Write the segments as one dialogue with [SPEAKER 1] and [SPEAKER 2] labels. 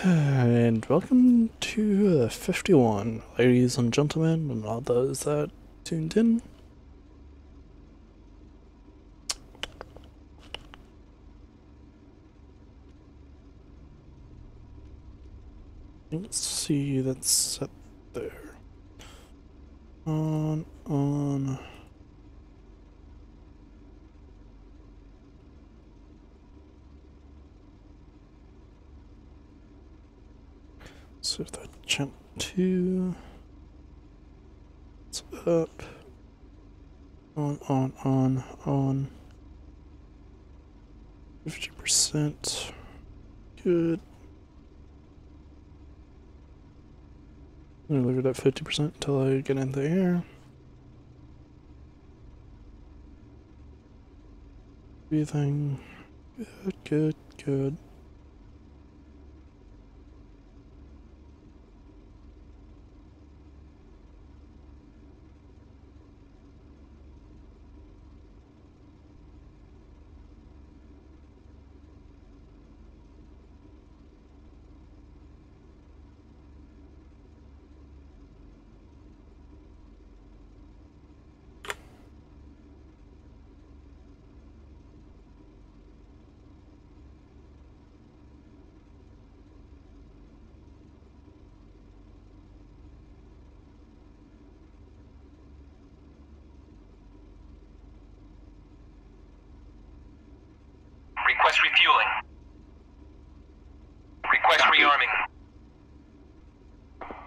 [SPEAKER 1] And welcome to uh, 51, ladies and gentlemen, and all those that tuned in. Let's see, that's set there. On, on. So if that jump two, it's up. On, on, on, on. 50%. Good. I'm gonna leave it at 50% until I get in the air. Breathing. Good, good, good.
[SPEAKER 2] Refueling. Request
[SPEAKER 3] Copy.
[SPEAKER 2] rearming.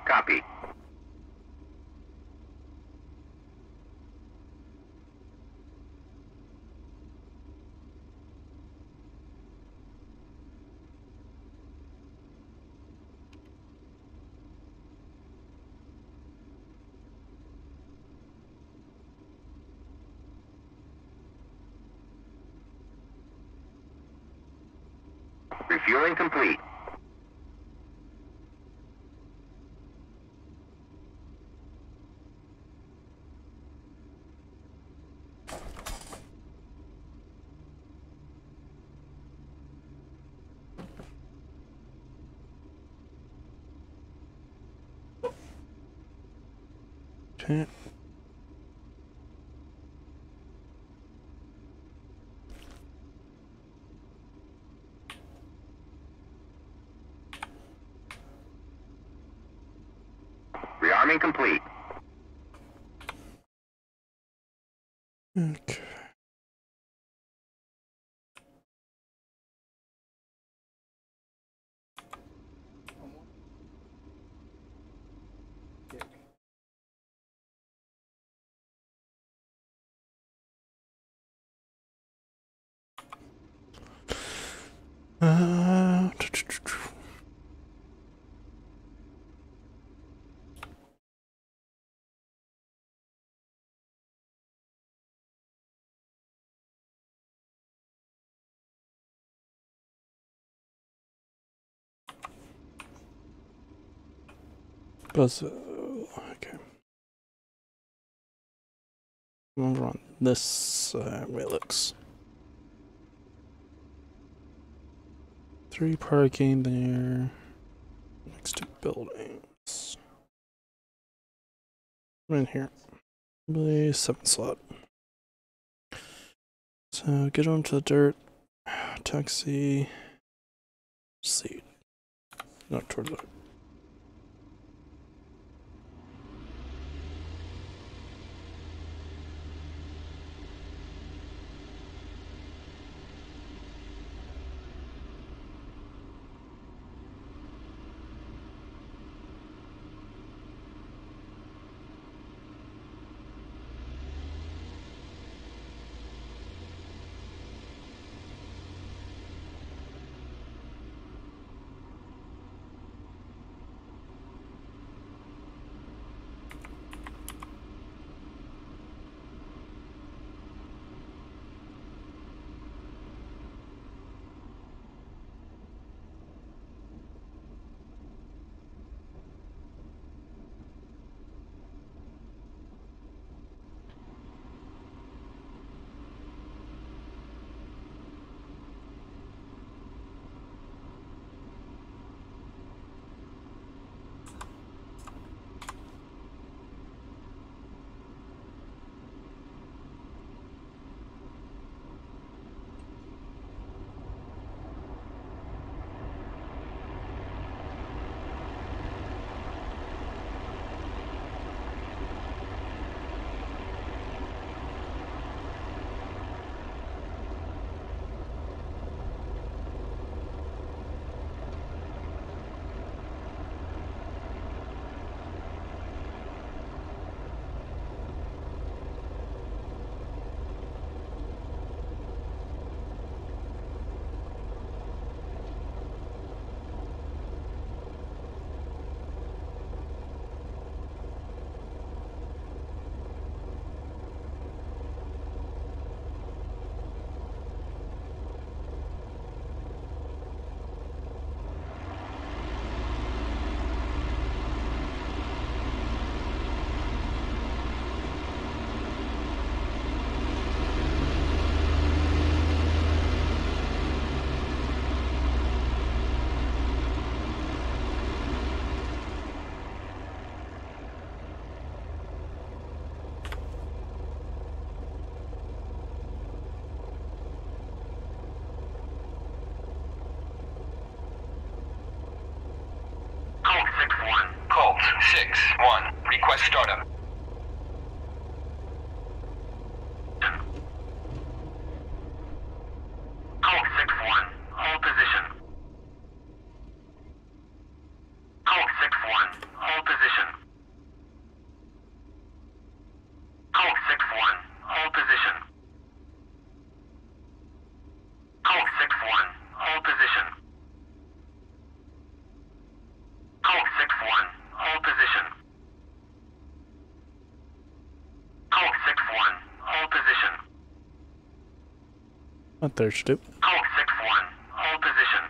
[SPEAKER 3] Copy. Refueling complete.
[SPEAKER 1] Okay.
[SPEAKER 3] Rearming complete.
[SPEAKER 1] Okay. Uh, Buzz, uh, okay. Over on this uh, way looks. Three parking there. Next to buildings. Right in here. Probably seven slot. So get onto the dirt. Taxi. Seat. Not toward the
[SPEAKER 2] Request startup.
[SPEAKER 3] Hulk 6-1, hold position. Hulk 6-1, hold position. Hulk 6-1, hold position. Hulk 6-1, hold position. Hulk 6-1, hold position. Hulk 6-1, hold position.
[SPEAKER 1] What there, Stoop?
[SPEAKER 3] Hulk 6-1, hold position.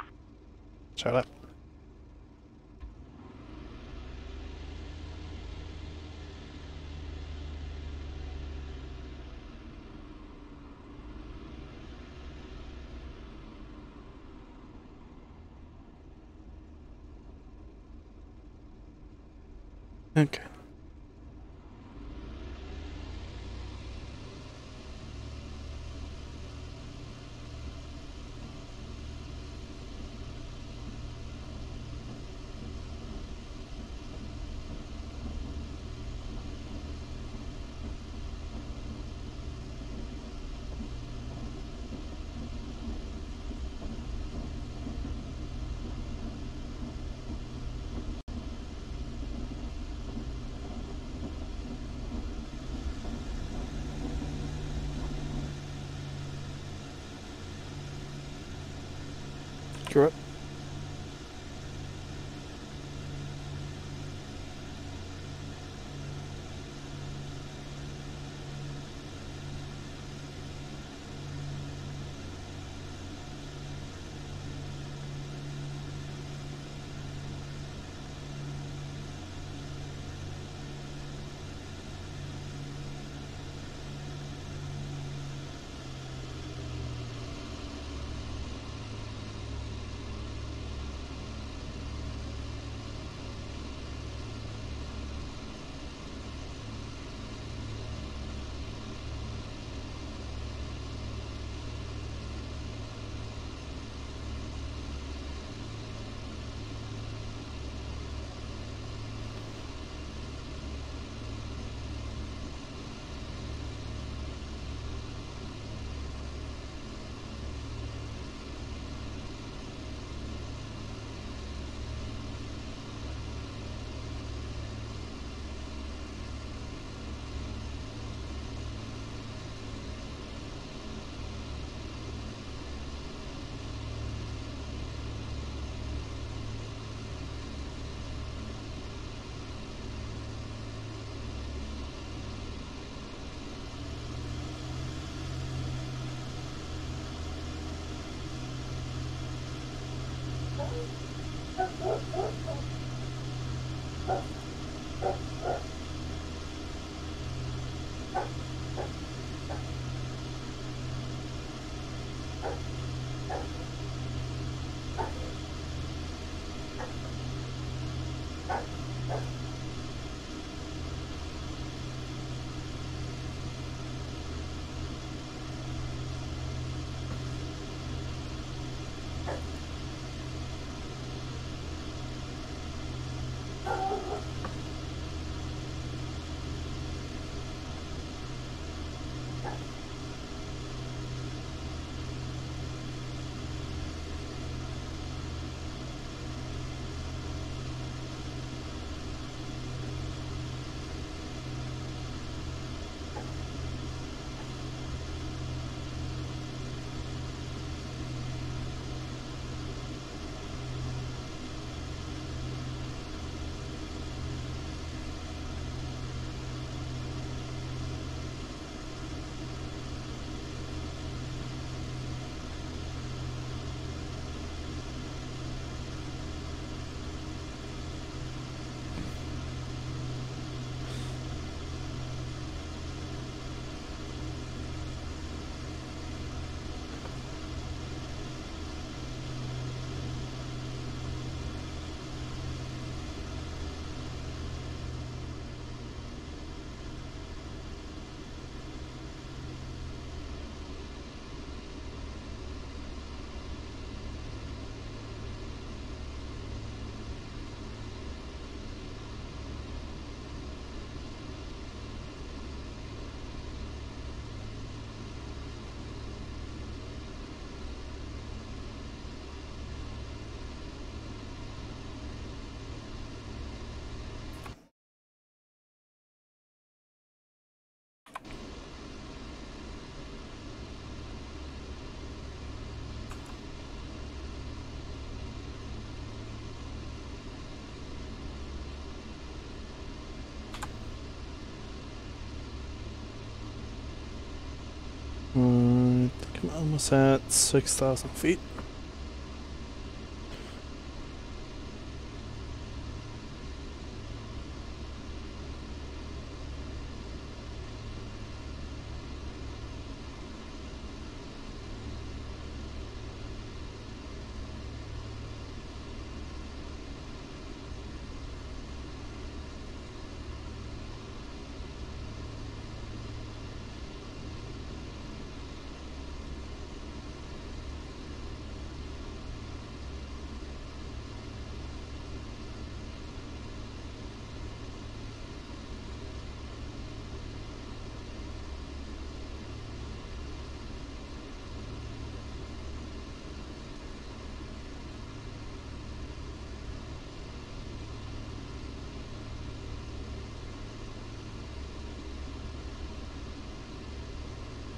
[SPEAKER 1] Almost at 6,000 feet.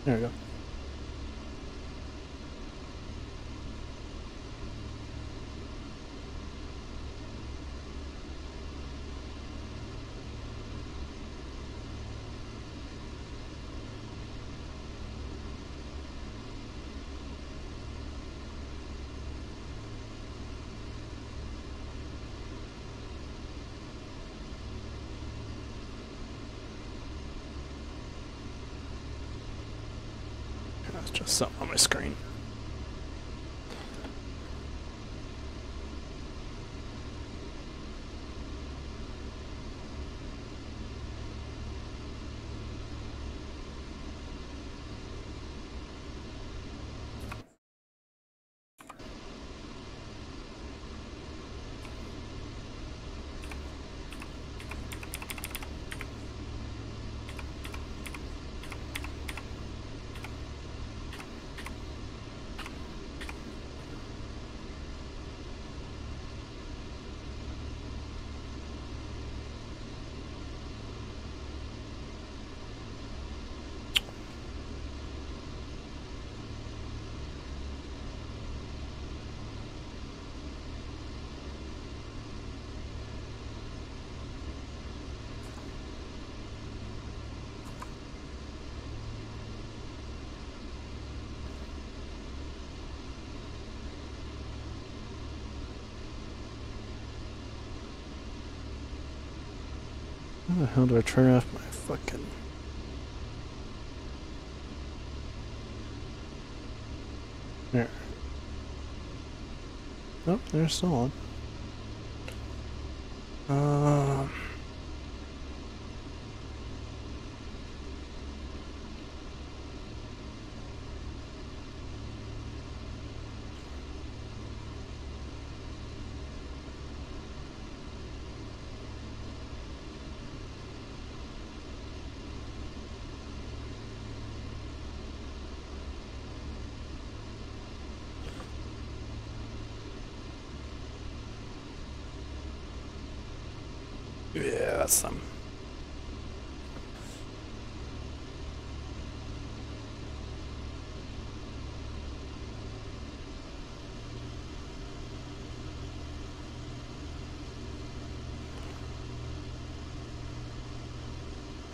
[SPEAKER 1] There we go. That's just something on my screen. How the hell do I turn off my fucking... There. Oh, they're still on. Um... Yeah, that's them.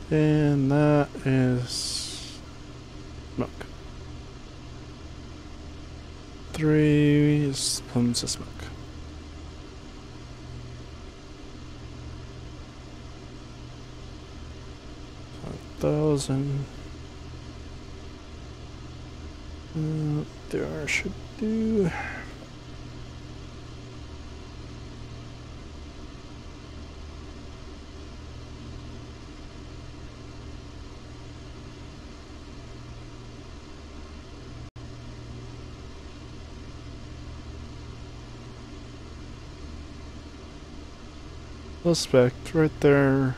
[SPEAKER 1] And that is smoke. Three is plumes of smoke. Thousand. Uh, there should do. Suspect right there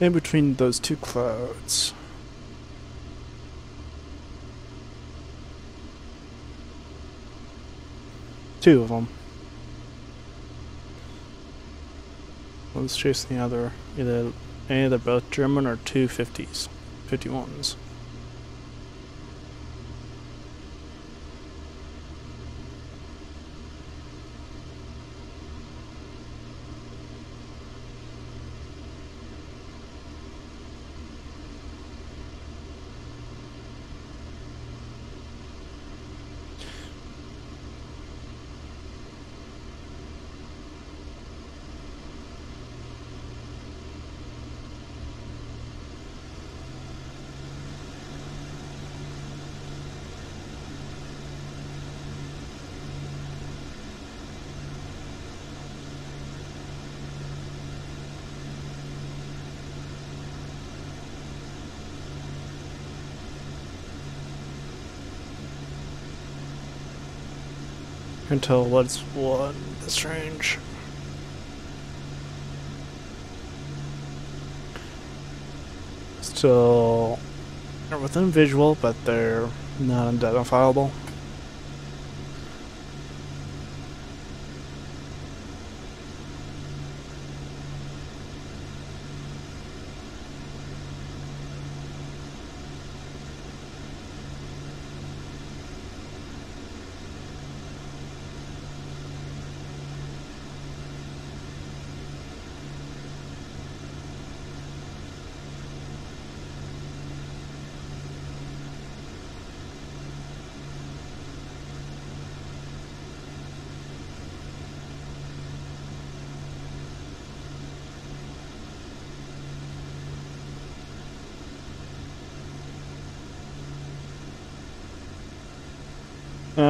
[SPEAKER 1] in between those two clouds. Two of them. Let's chase the other, either either both German or two 50s, 51s. Until what's what this range. Still they're within visual, but they're not identifiable.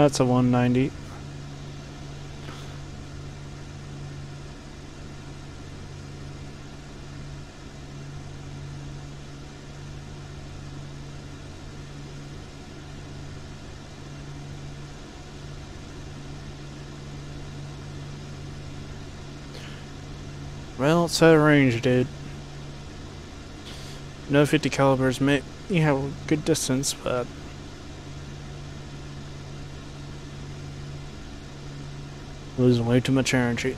[SPEAKER 1] That's a 190. Well, it's out of range, dude. No 50 calibers may you have a good distance, but losing way too much energy.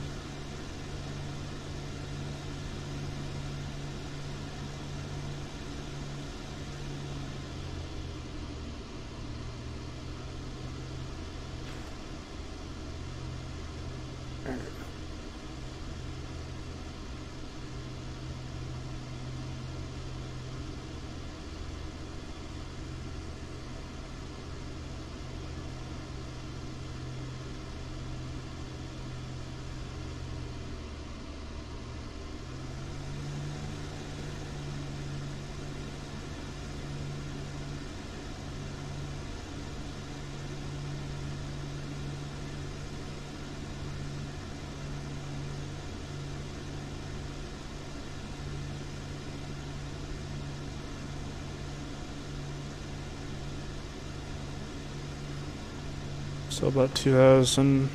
[SPEAKER 1] About 2000.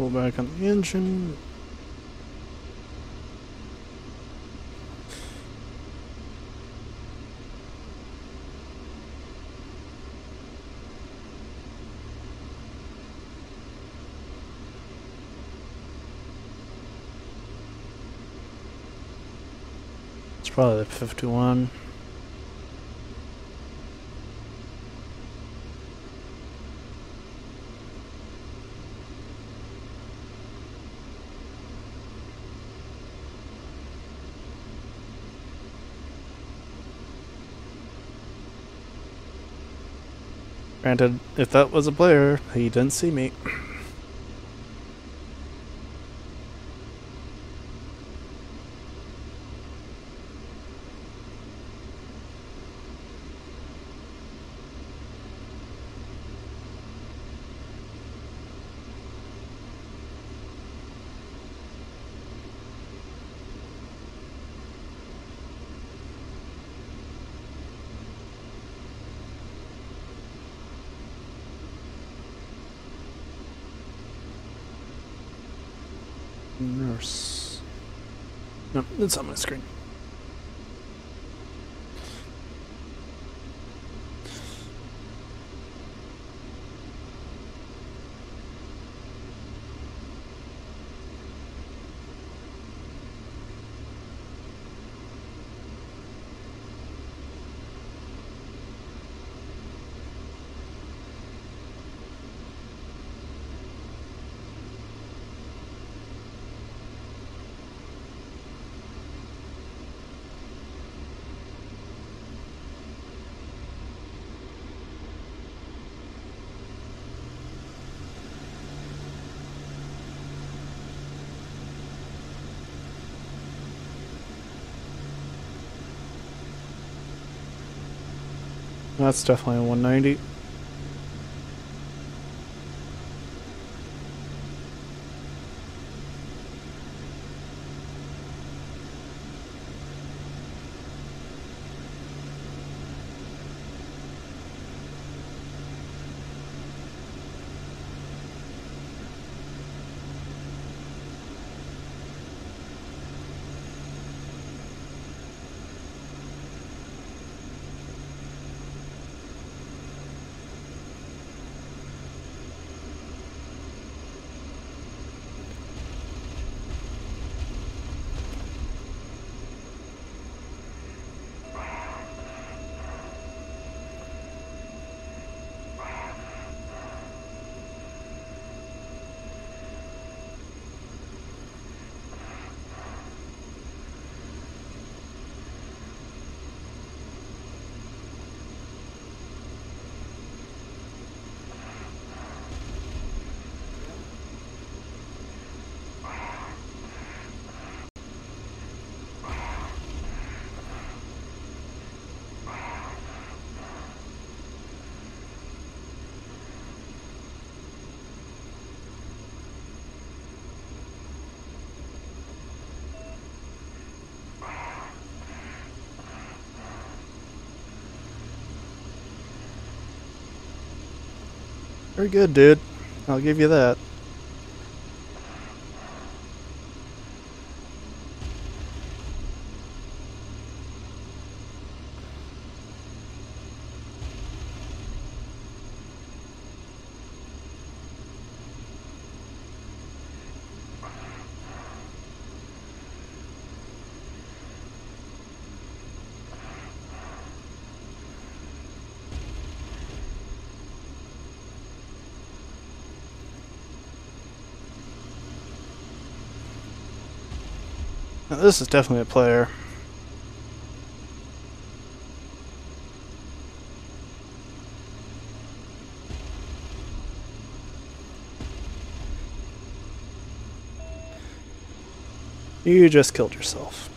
[SPEAKER 1] Pull back on the engine. It's probably the 51. Granted, if that was a player, he didn't see me. On my screen. That's definitely a 190. Very good, dude. I'll give you that. This is definitely a player. You just killed yourself.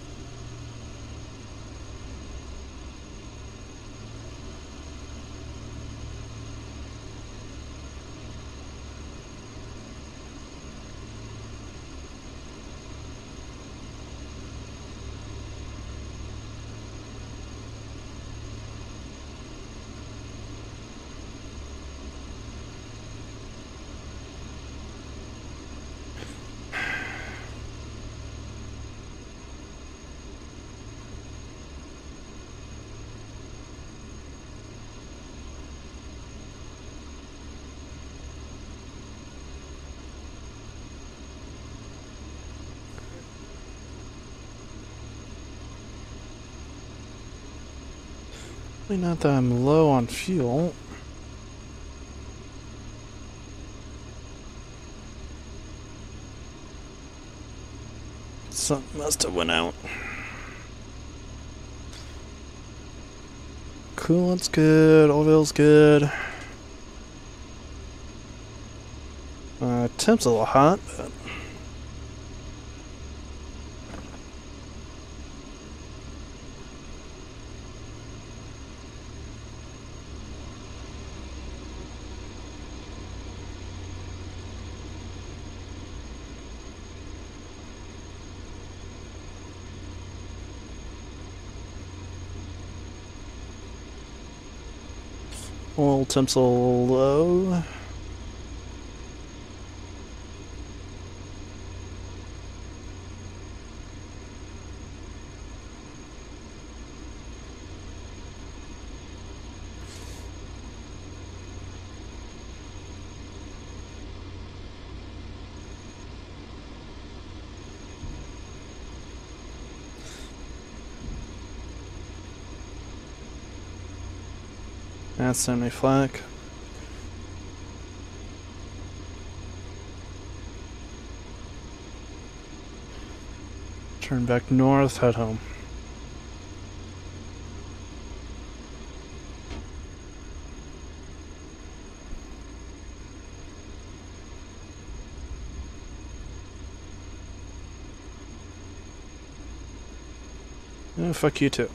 [SPEAKER 1] Probably not that I'm low on fuel. Something must have went out. Coolant's good, oil's good. Uh, temp's a little hot, but oil Yeah, send me flak. Turn back north, head home. Oh, fuck you too.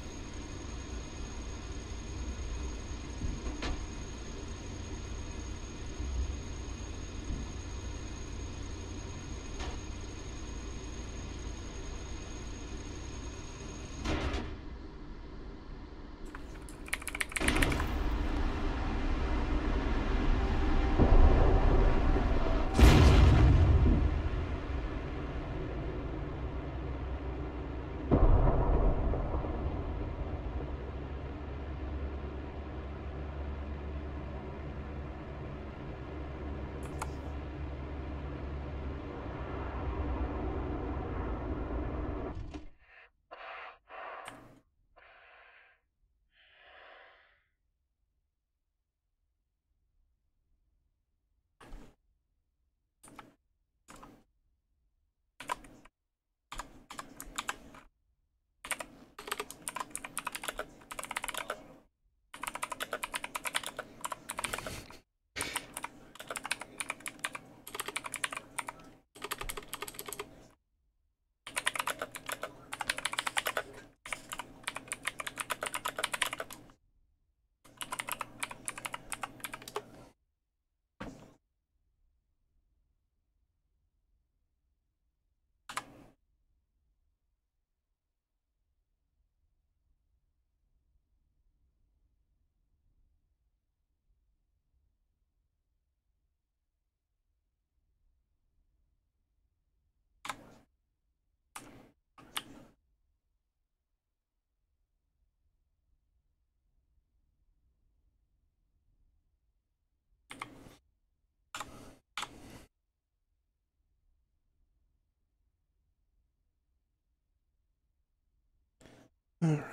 [SPEAKER 1] Alright.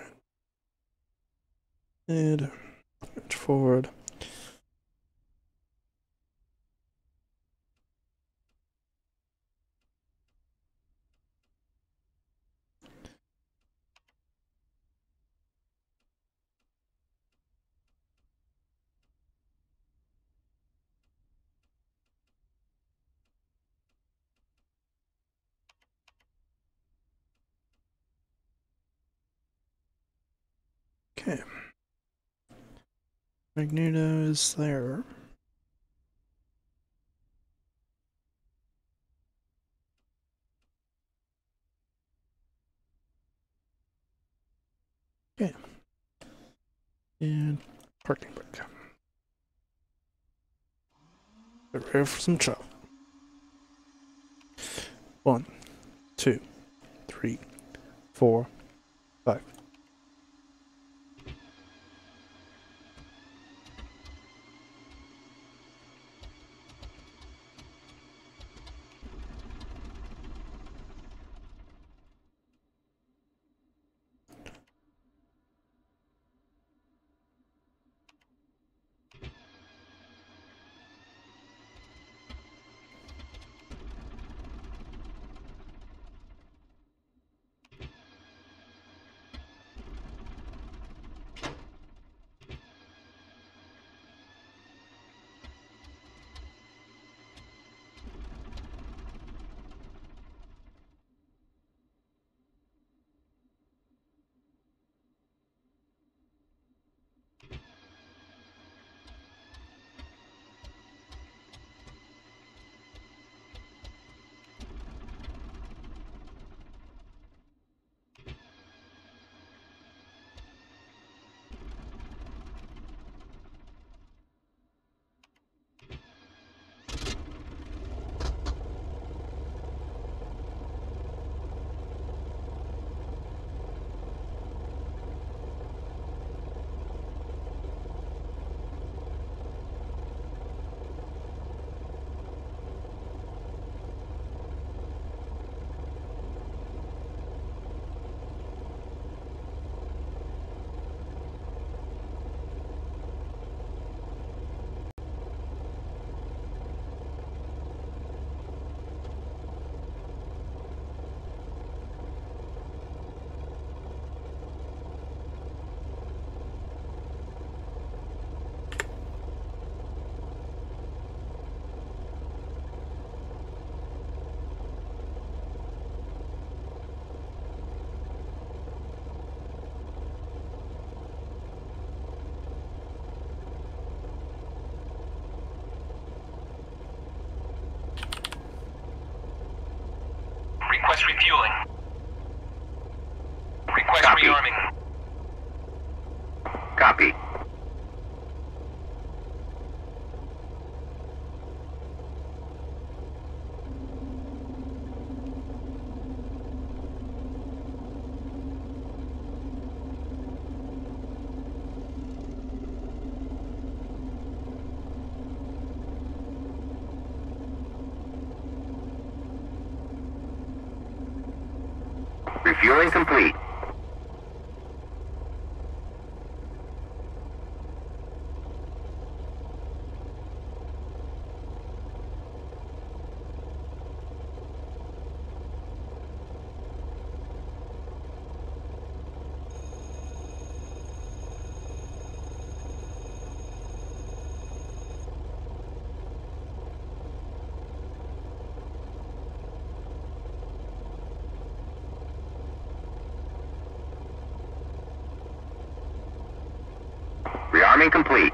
[SPEAKER 1] And uh, march forward. Okay. Magneto is there. Okay. And parking brake. Get ready for some chop. One, two, three, four, five.
[SPEAKER 4] Refueling. Request
[SPEAKER 5] Copy.
[SPEAKER 4] rearming.
[SPEAKER 5] Copy. Refueling complete. Rearming complete.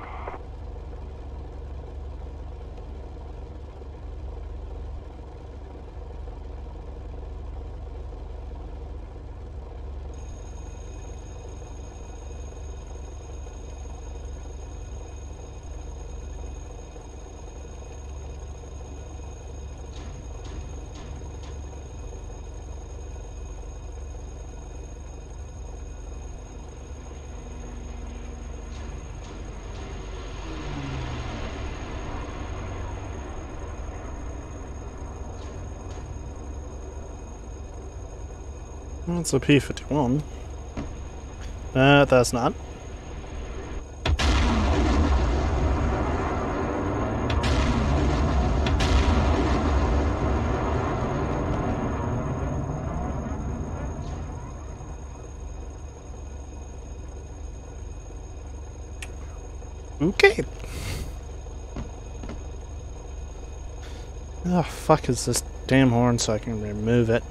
[SPEAKER 1] That's a P-51. Uh, that's not. Okay. Oh, fuck is this damn horn so I can remove it.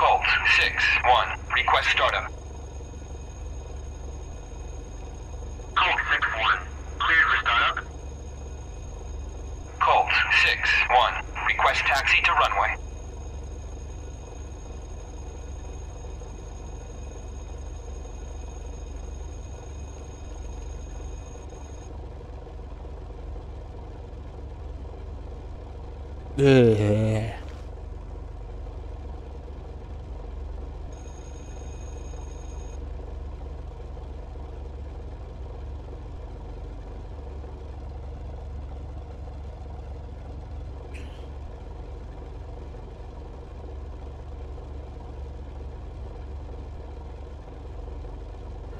[SPEAKER 4] Colt 6-1. Request startup.
[SPEAKER 5] Colt 6-1. Cleared for startup.
[SPEAKER 4] Colt 6-1. Request taxi to runway.
[SPEAKER 1] Ugh.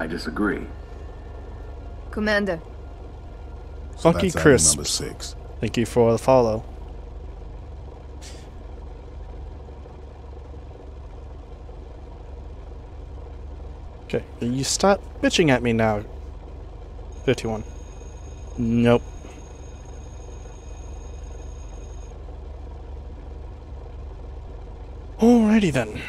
[SPEAKER 6] I disagree.
[SPEAKER 7] Commander,
[SPEAKER 8] So
[SPEAKER 1] Funky
[SPEAKER 8] that's animal
[SPEAKER 1] Crisps.
[SPEAKER 8] Number six.
[SPEAKER 1] Thank you for the follow. Okay, you stop bitching at me now. 51. Nope. Alrighty then.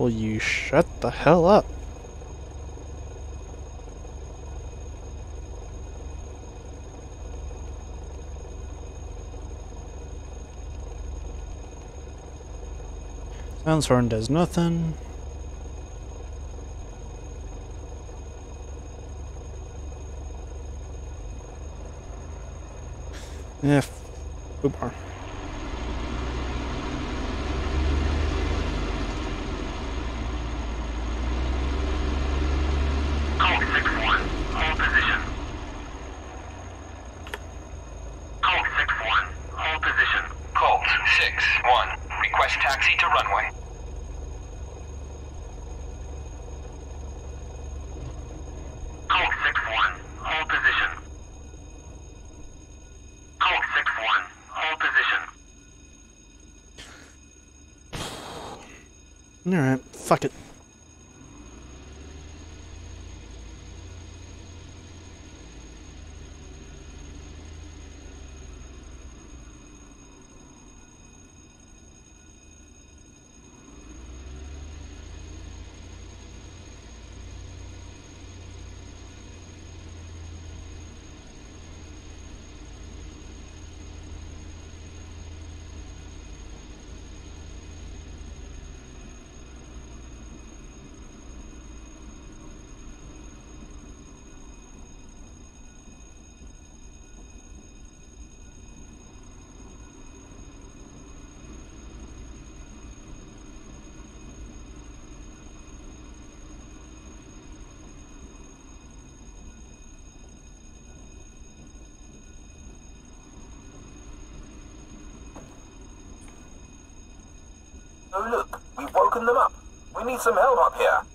[SPEAKER 1] Will you shut the hell up? Sounds horn does nothing. Yeah, Ubar.
[SPEAKER 2] Some help up here.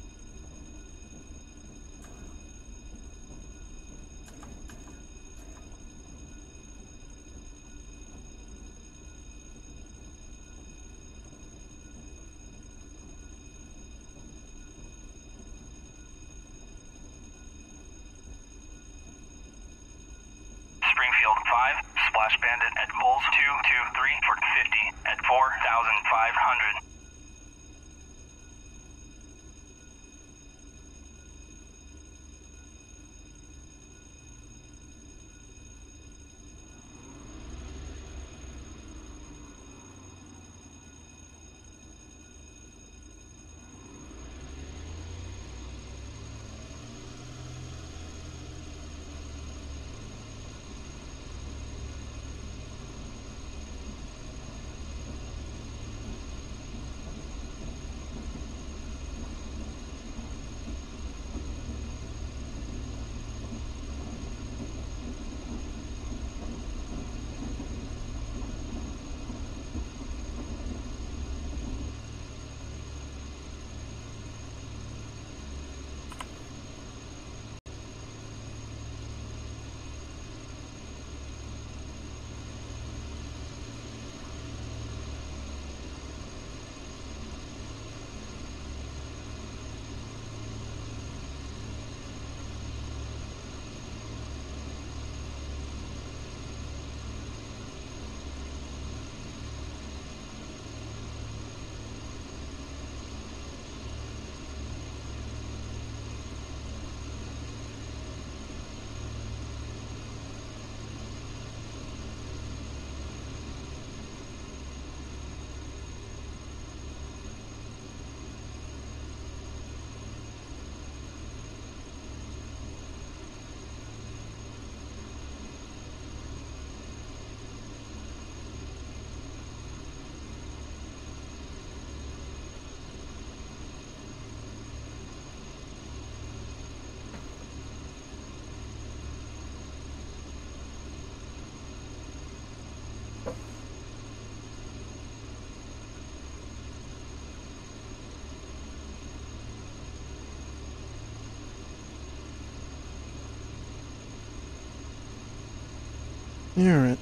[SPEAKER 1] Alright.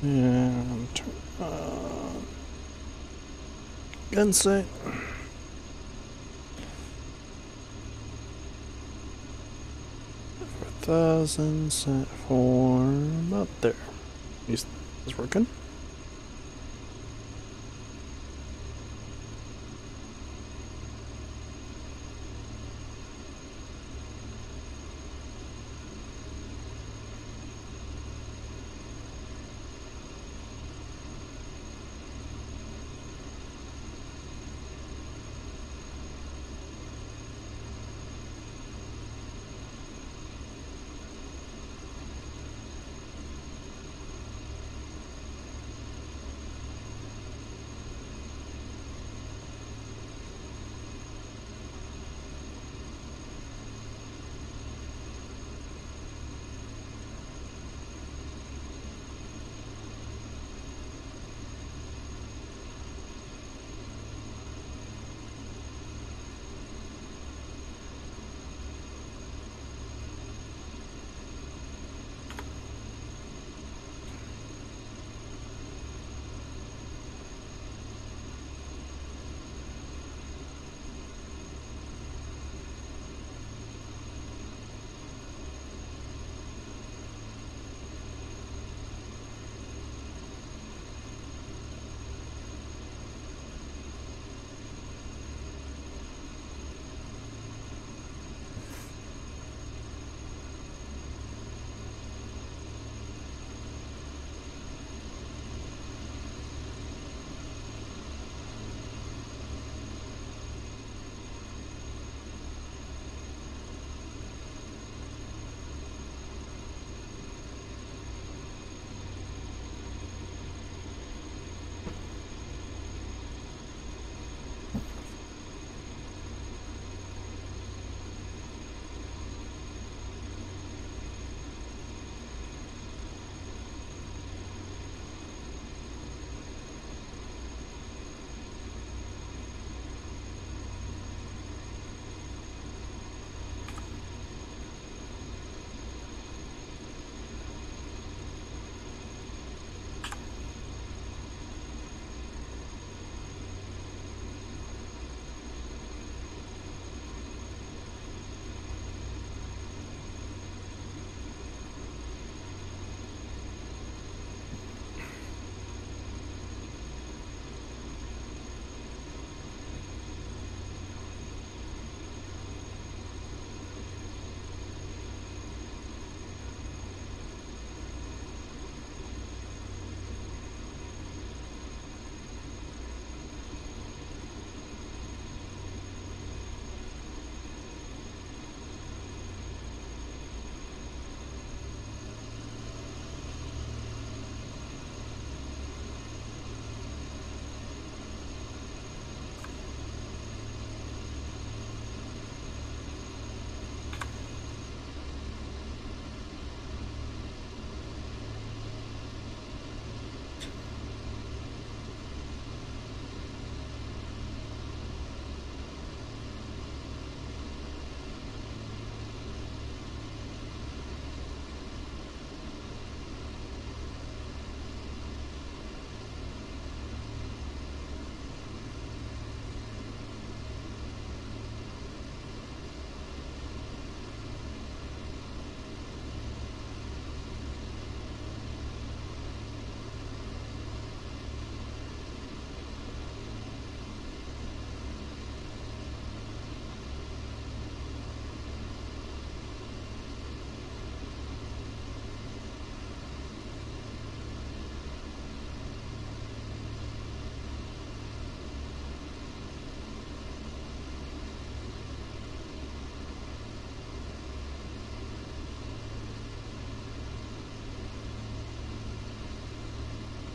[SPEAKER 1] And turn on uh, gun sight. Thousand set for about there. Is is working?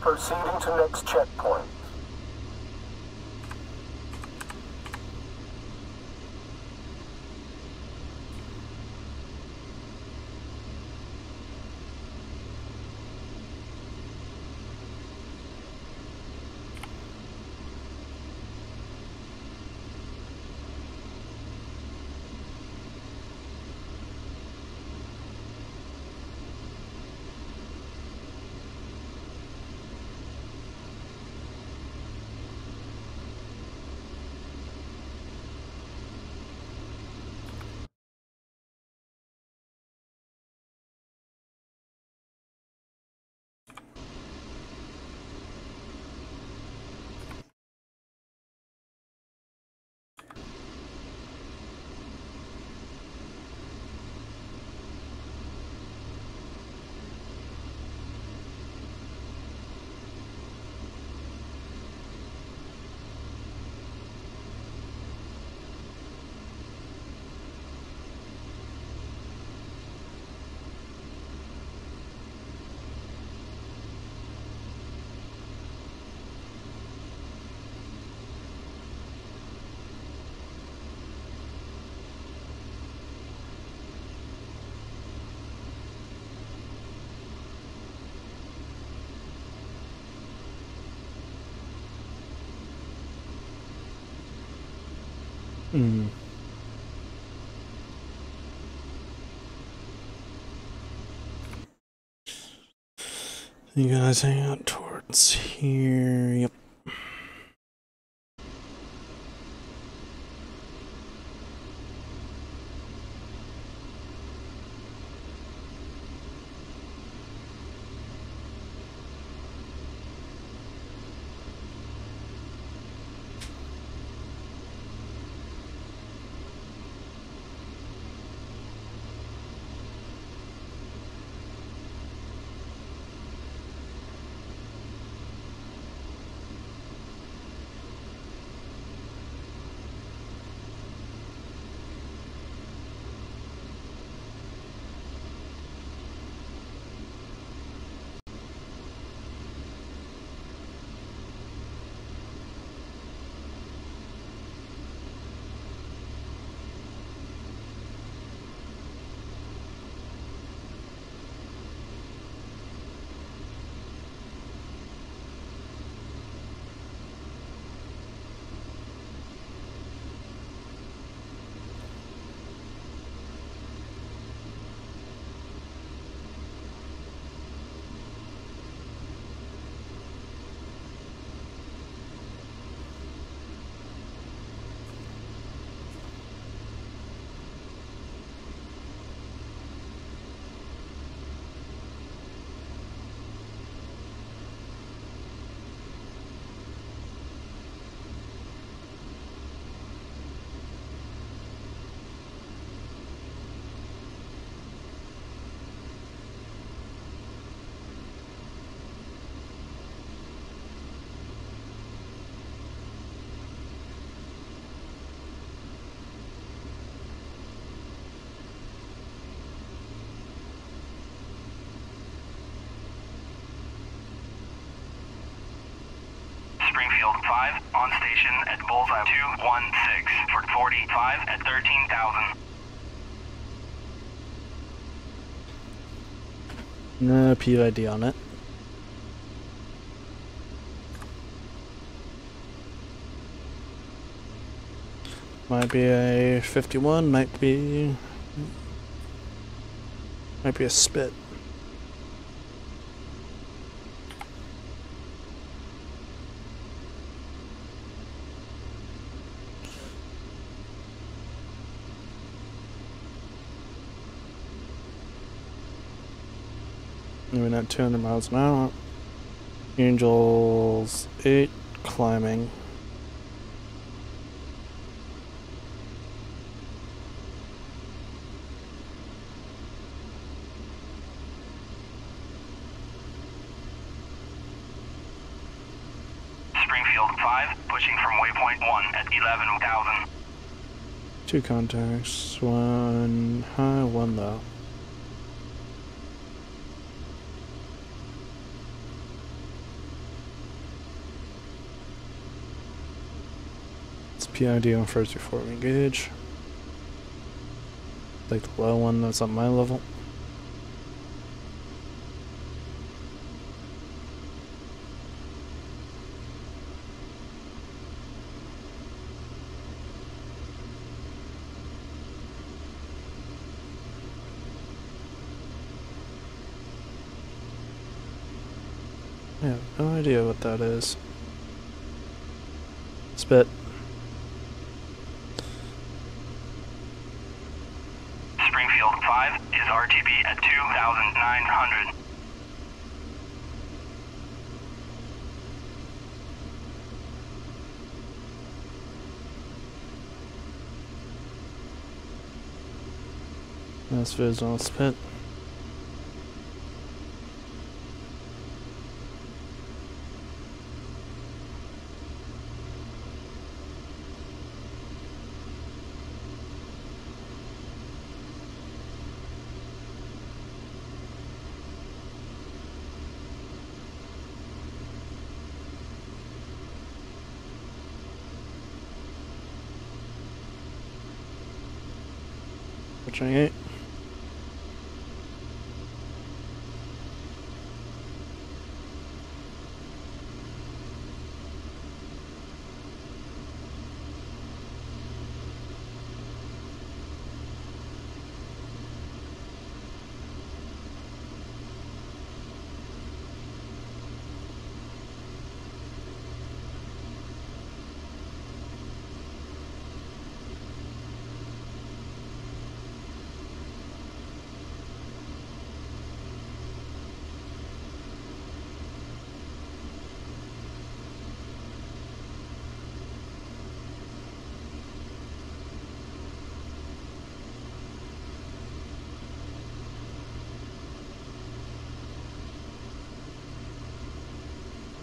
[SPEAKER 9] Proceeding to next checkpoint.
[SPEAKER 1] Hmm. You guys hang out towards here. Yep.
[SPEAKER 2] Springfield 5 on station at Bullseye 216 for 45 at 13,000.
[SPEAKER 1] No PID on it. Might be a 51, might be... Might be a spit. Maybe not 200 miles an hour. Angels 8 climbing.
[SPEAKER 2] Springfield 5 pushing from waypoint 1 at 11,000.
[SPEAKER 1] Two contacts, one high, one low. PID on first before we engage. Like the low one that's on my level. I have no idea what that is. Spit.
[SPEAKER 2] Springfield 5 is RTB at 2,900.
[SPEAKER 1] That's visual spit. Watching it.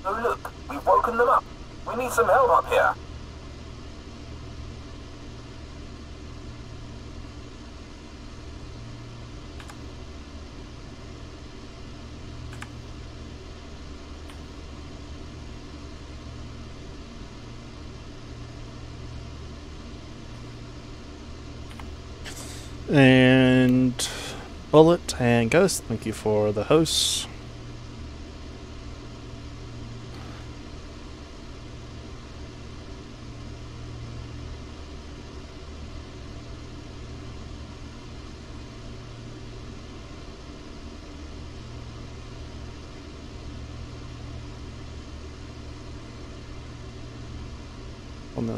[SPEAKER 9] Oh look, we've woken them up. We need some help up here.
[SPEAKER 1] And Bullet and Ghost, thank you for the hosts.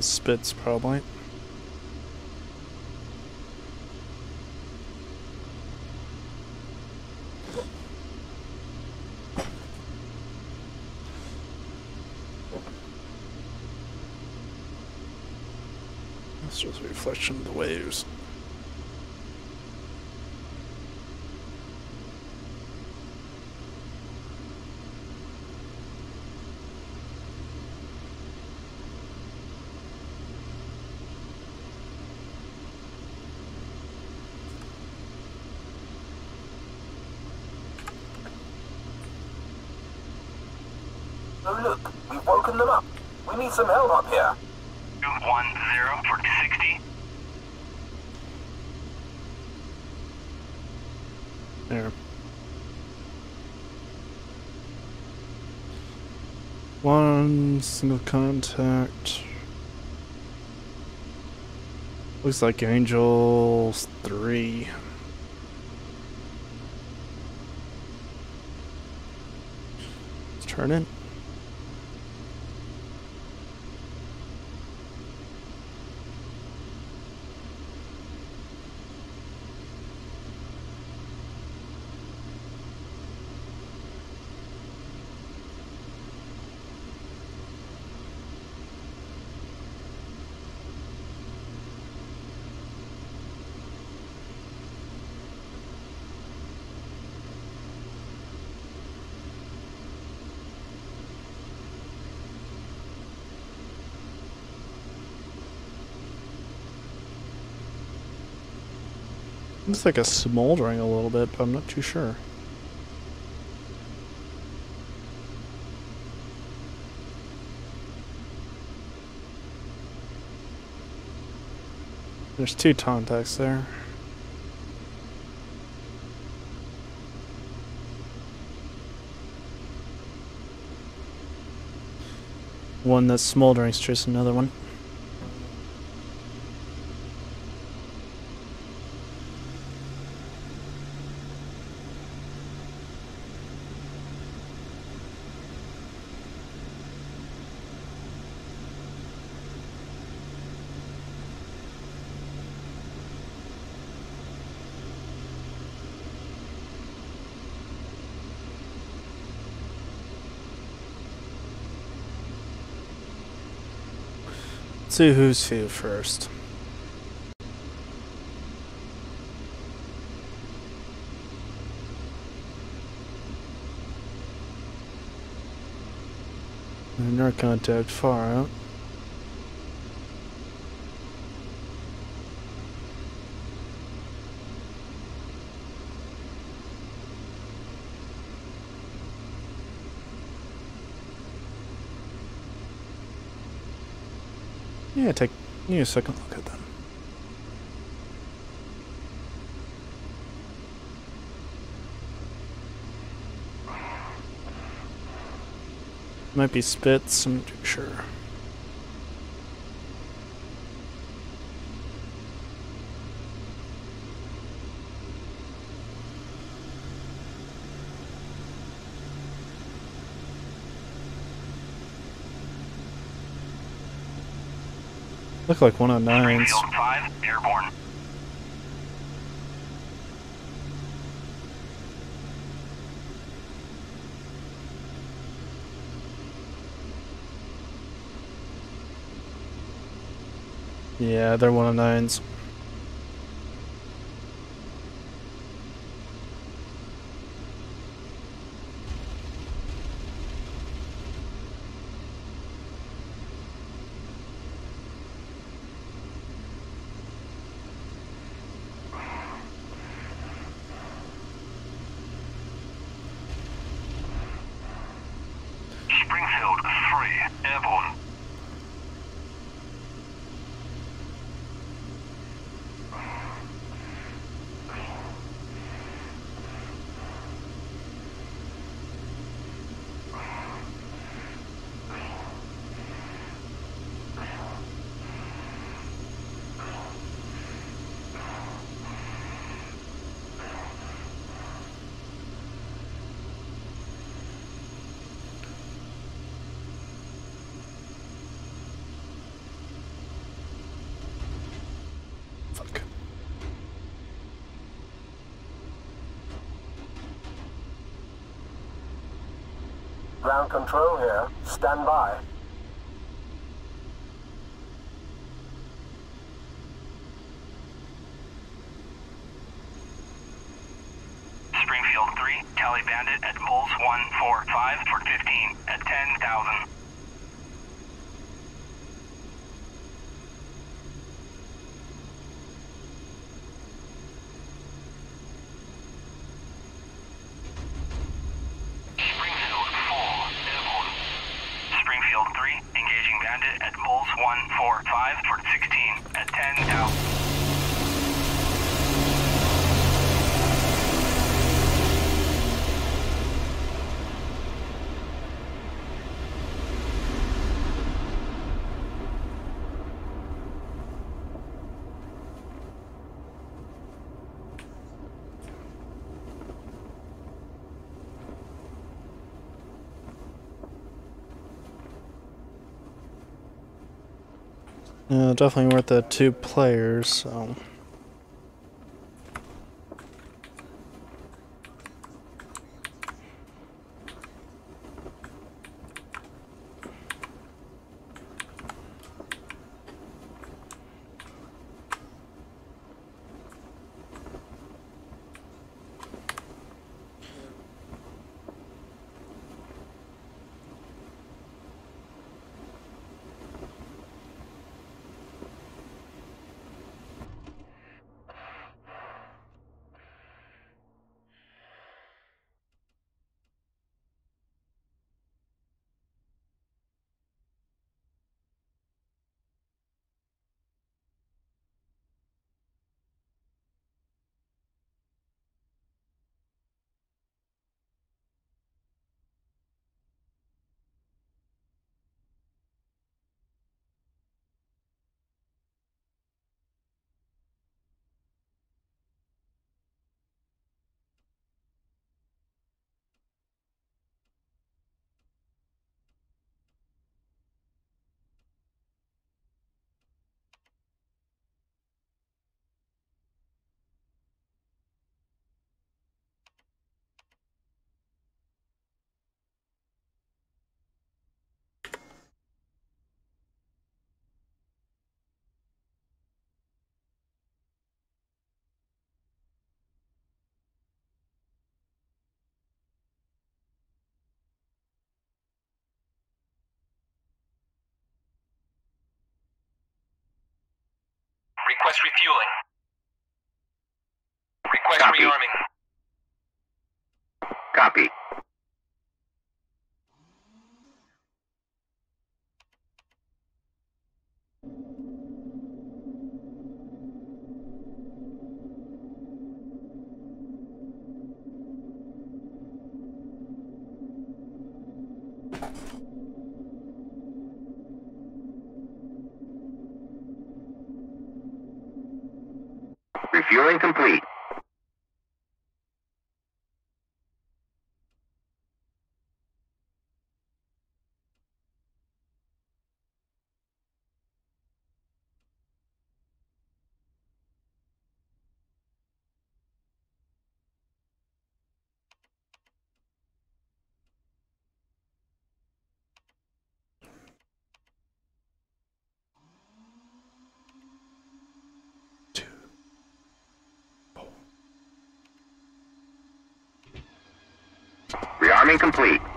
[SPEAKER 1] Spits, probably. It's just a reflection of the waves.
[SPEAKER 9] Oh look, we've woken them up. We need some help up here.
[SPEAKER 2] 210 for 60.
[SPEAKER 1] There. One single contact. Looks like Angels 3. Let's turn it. Looks like a smoldering a little bit, but I'm not too sure. There's two contacts there. One that's smoldering is chasing another one. See who's who first. Another contact far out. Yeah, take need a second look at them. Might be spits, I'm not too sure. Look like one on nines. Yeah, they're 109s.
[SPEAKER 9] Ground control here. Stand by.
[SPEAKER 2] Springfield 3, Tally Bandit at Bulls 145 for 15 at 10,000. Springfield 4, airborne. Springfield 3, engaging Bandit at Bulls 145 for 16 at 10,000.
[SPEAKER 1] Yeah, definitely worth the two players, so.
[SPEAKER 2] Request refueling. Request
[SPEAKER 5] Copy.
[SPEAKER 2] rearming.
[SPEAKER 5] Copy. Refueling complete.
[SPEAKER 1] Two.
[SPEAKER 5] Rearming complete.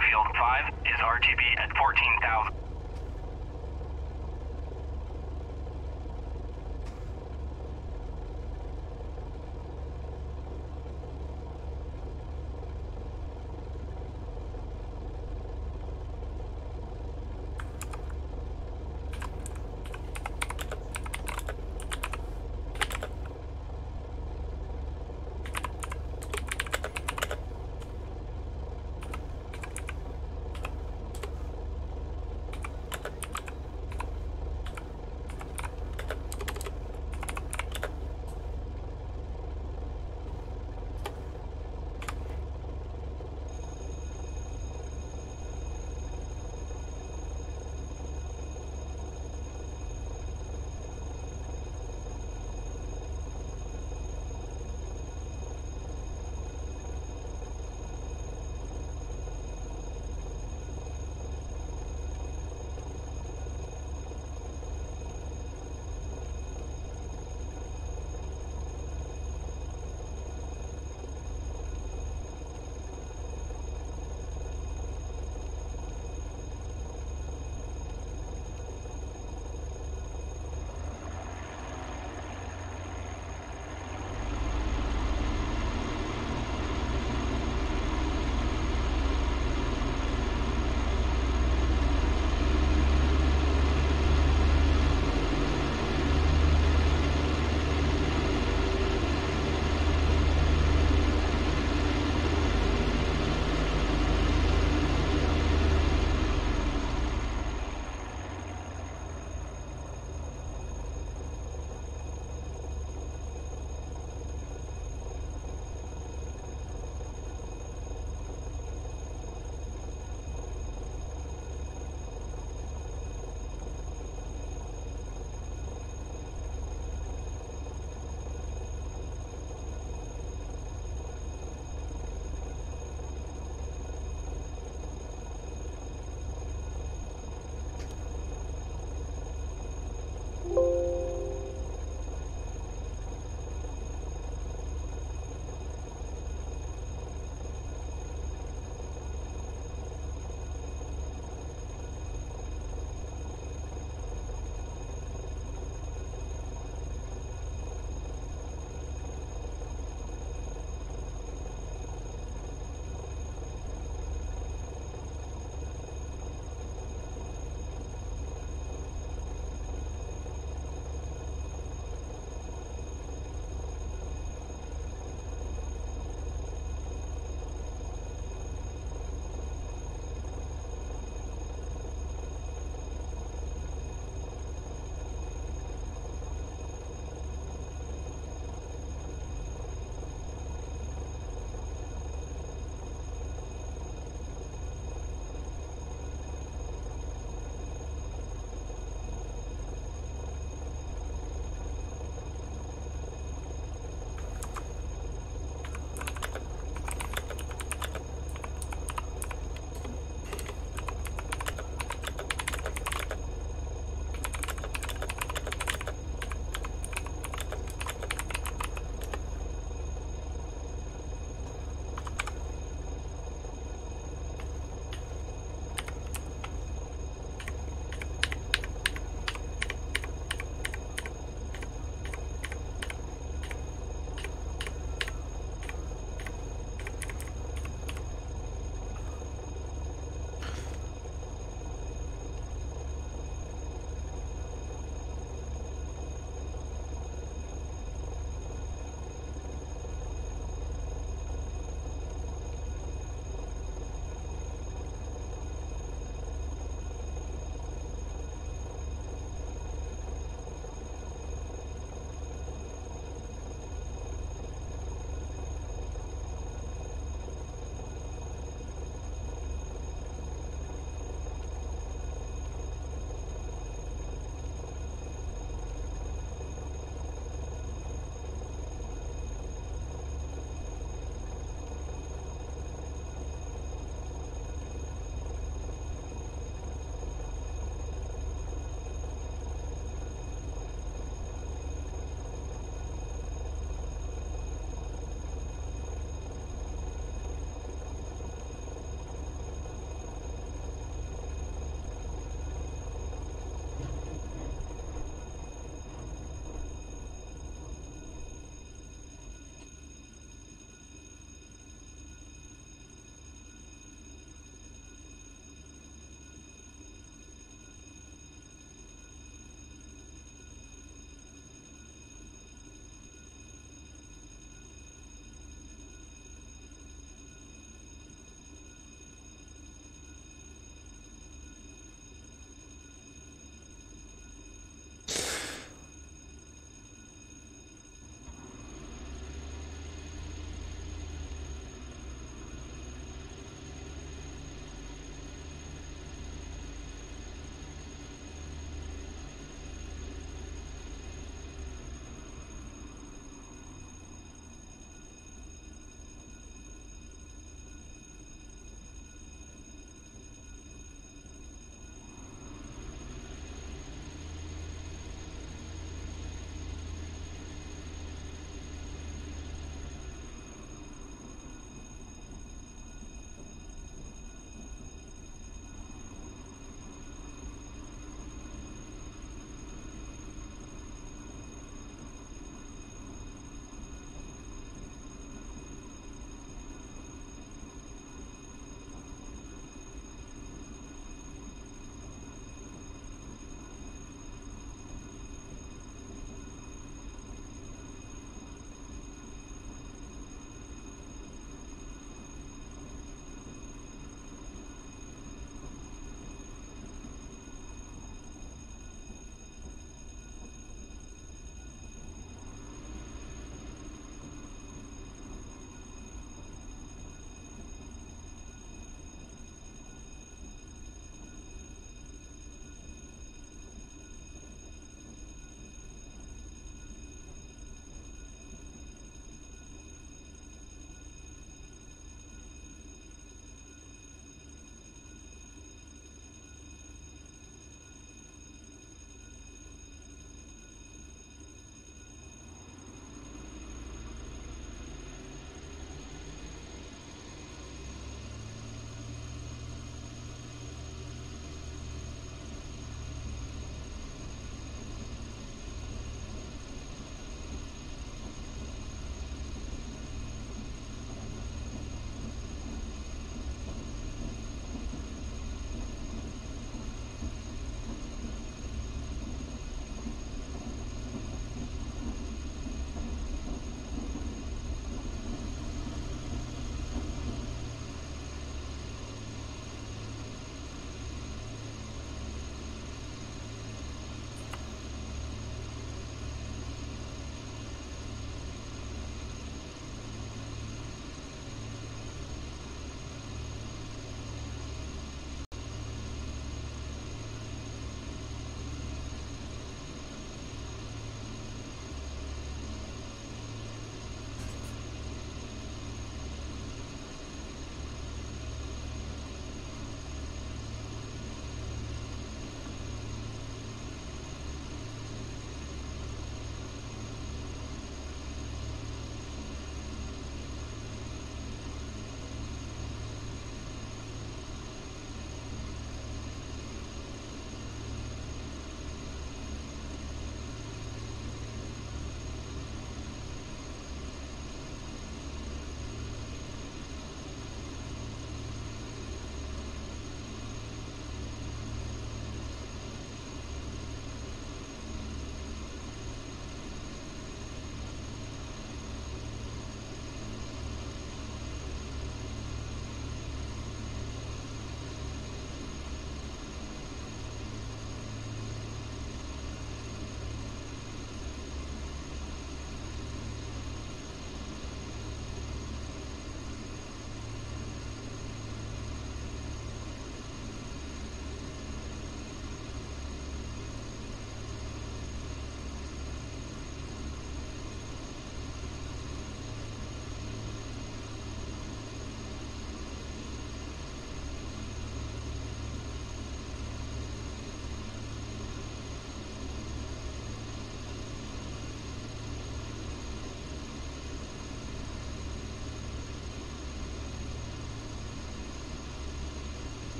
[SPEAKER 2] Springfield 5 is RTB at 14,000.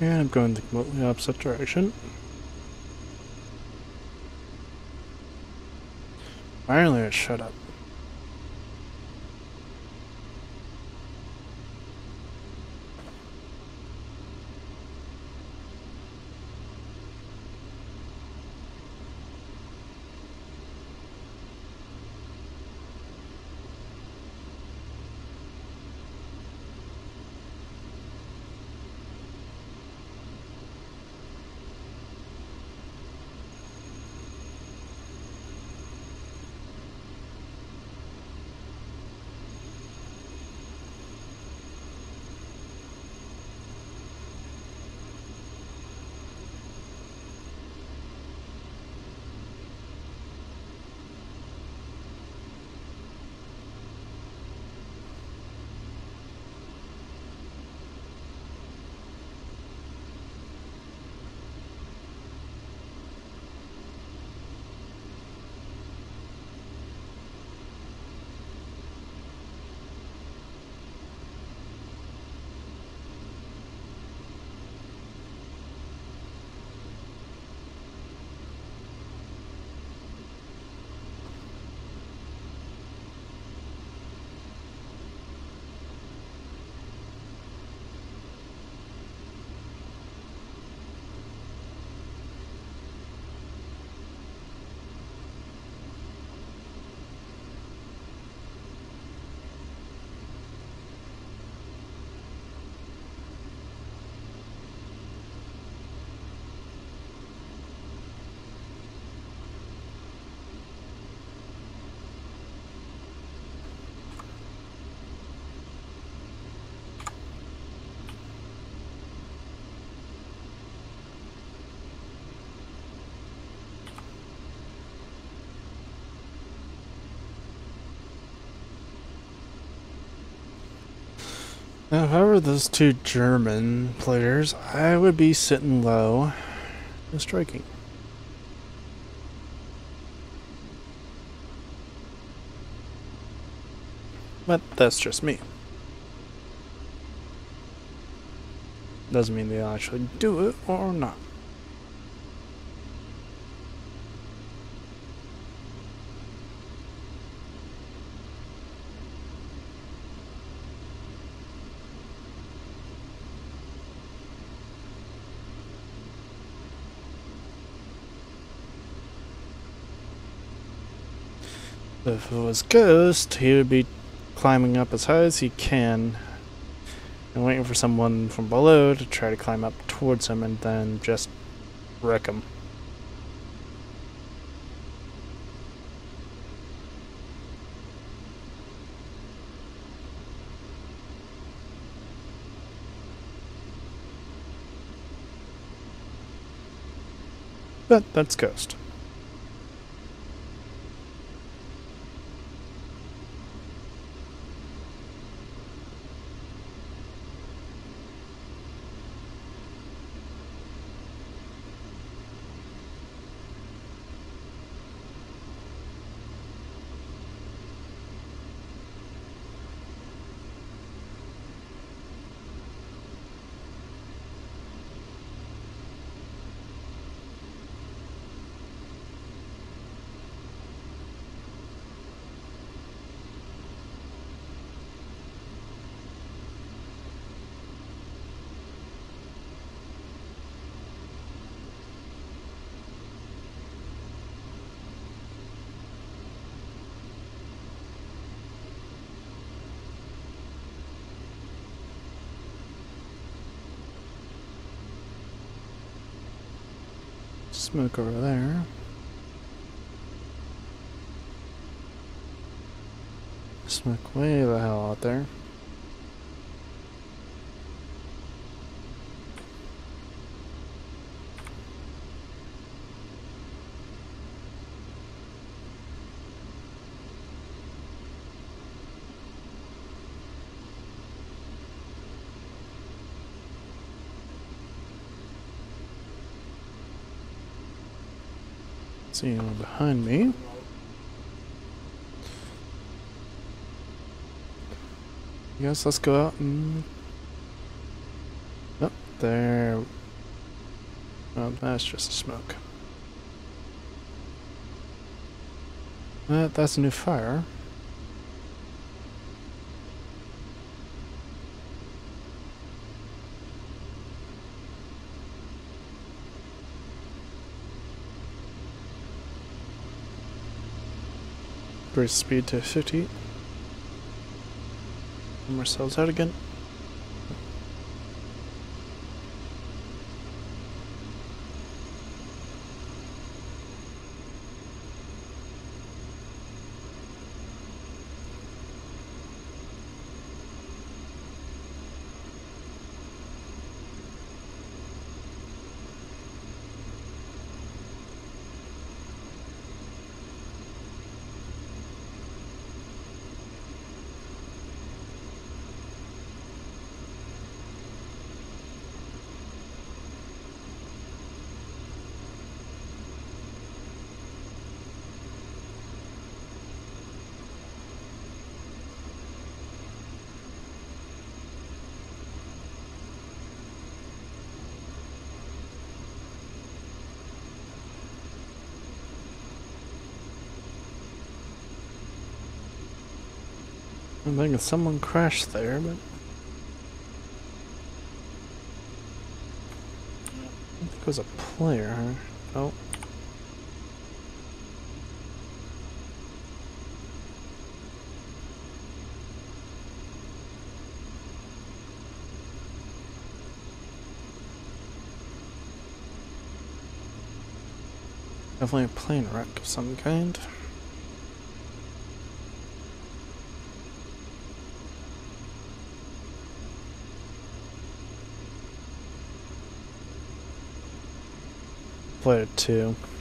[SPEAKER 1] And I'm going the completely opposite direction. Finally, it shut up. Now, if I were those two German players, I would be sitting low and striking. But that's just me. Doesn't mean they'll actually do it or not. If it was Ghost, he would be climbing up as high as he can and waiting for someone from below to try to climb up towards him and then just wreck him. But that's Ghost. Smoke over there. Smoke way the hell out there. See anyone behind me. Yes, let's go out and... Nope, There. Oh, that's just a smoke. That, that's a new fire. Bridge speed to 50. Warm ourselves out again. I'm thinking someone crashed there, but. I think it was a player. Oh. Definitely a plane wreck of some kind. Played it.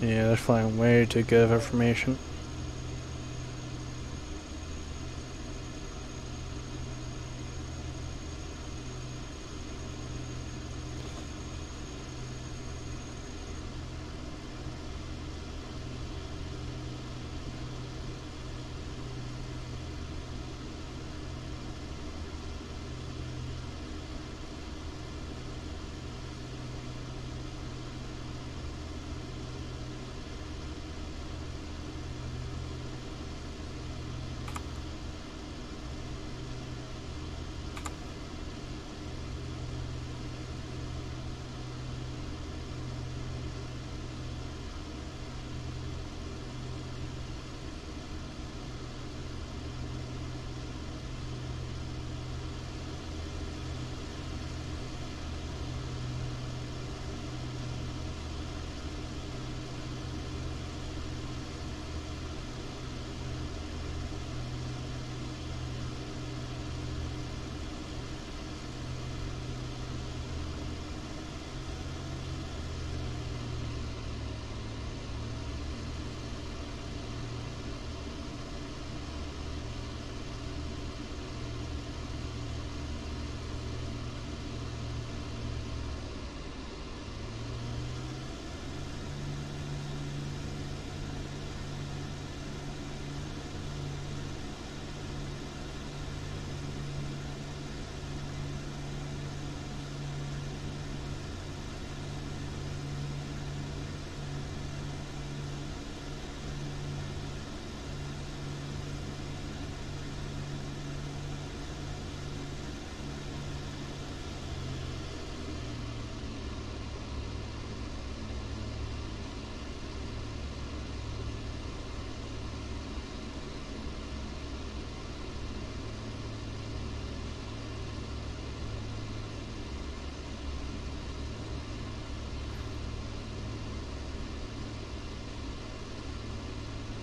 [SPEAKER 1] Yeah, they're flying way too good of information.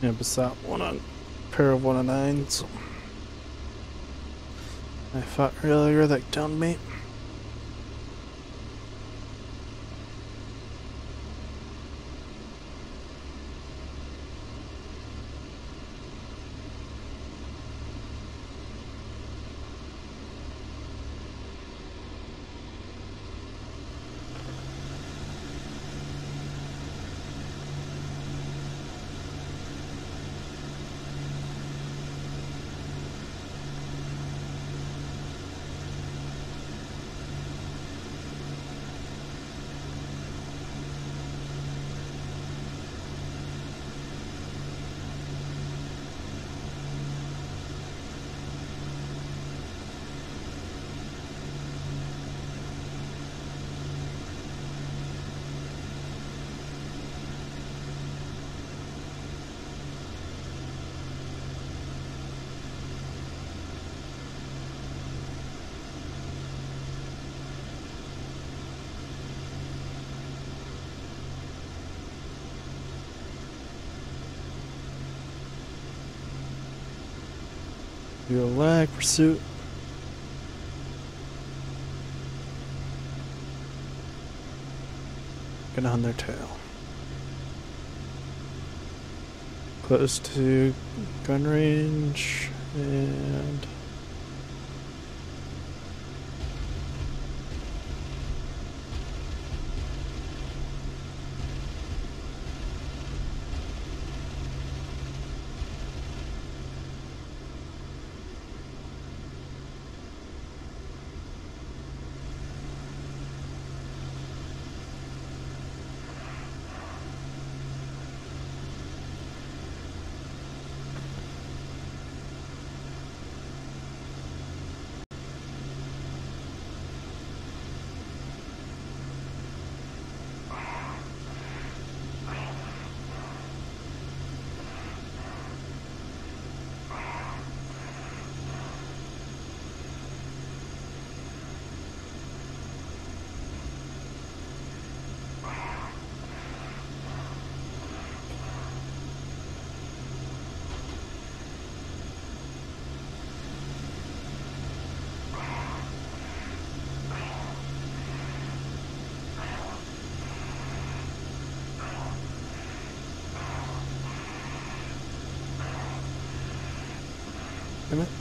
[SPEAKER 1] Yeah, beside one on pair of one of nines. I fought earlier that downed me. Do a lag pursuit. Gonna hunt their tail. Close to gun range and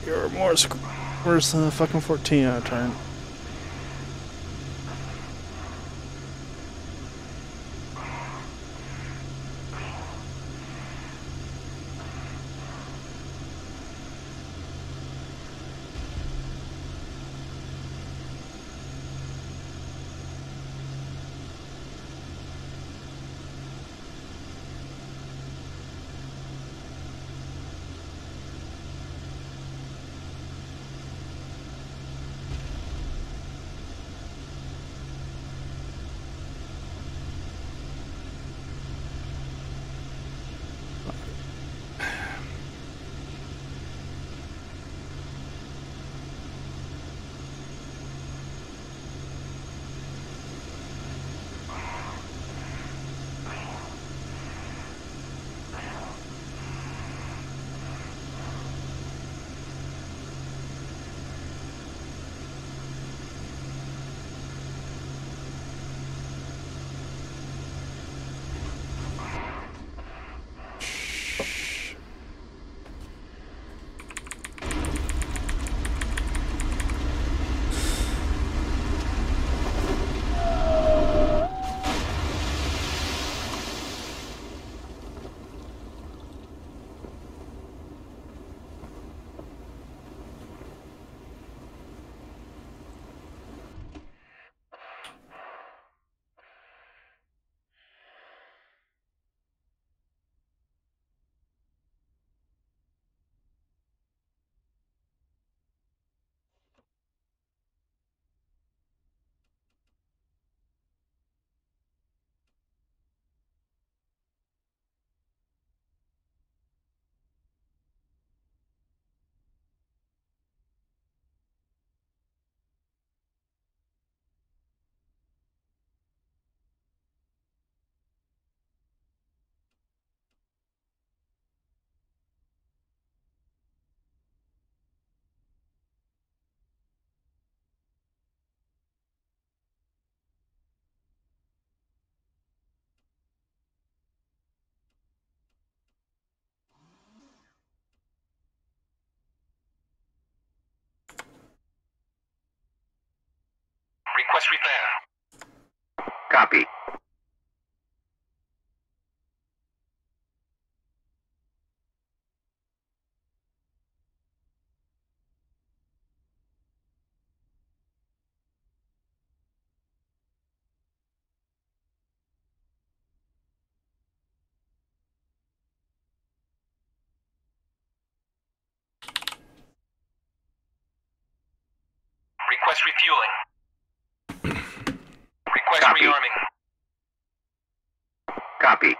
[SPEAKER 1] you're more worse than a fucking 14 out of turn.
[SPEAKER 3] Request repair.
[SPEAKER 5] Copy.
[SPEAKER 3] Request refueling. Request
[SPEAKER 5] Copy.
[SPEAKER 3] rearming.
[SPEAKER 5] Copy.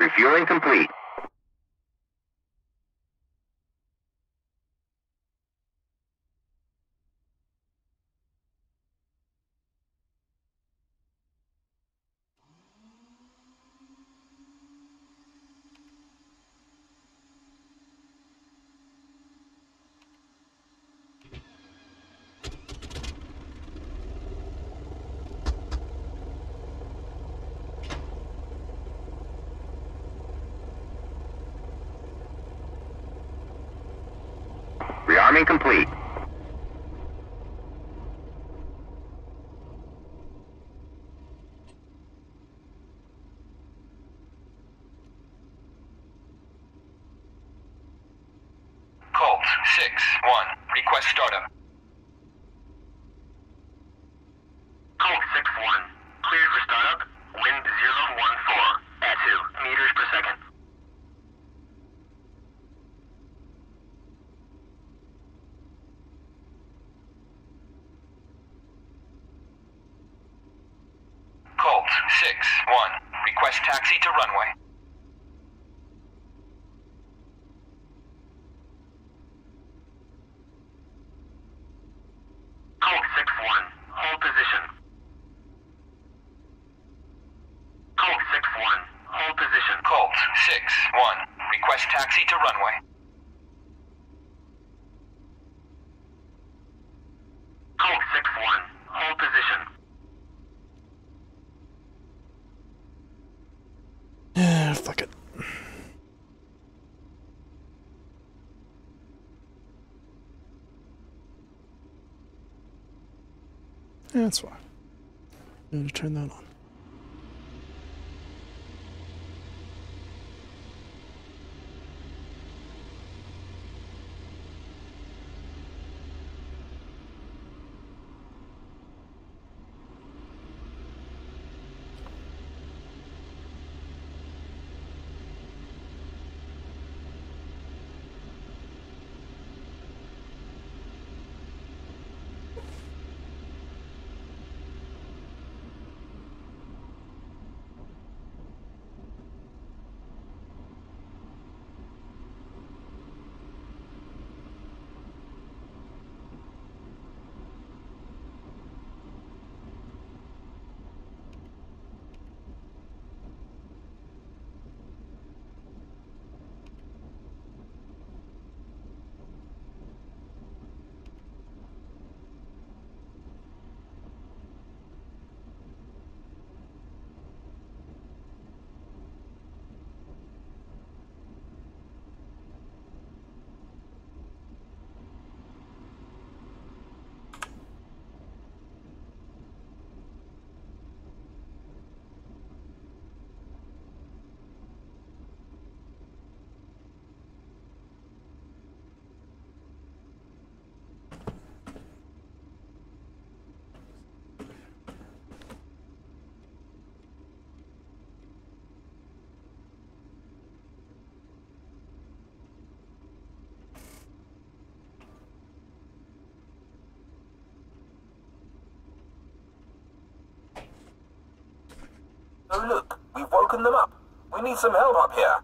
[SPEAKER 5] Refueling complete. Rearming complete.
[SPEAKER 3] Colt 6-1. Request startup. Colt 6-1. Cleared for startup. Wind 014. At 2 meters per second. Colt 6-1. Request taxi to runway. Colt 6-1. Hold position. Colt 6-1. Hold position. Colt 6-1. Request taxi to runway. Colt 6-1. Hold position.
[SPEAKER 1] Yeah, fuck it. Yeah, that's fine. I'm gonna turn that on.
[SPEAKER 9] Oh look, we've woken them up. We need some help up here.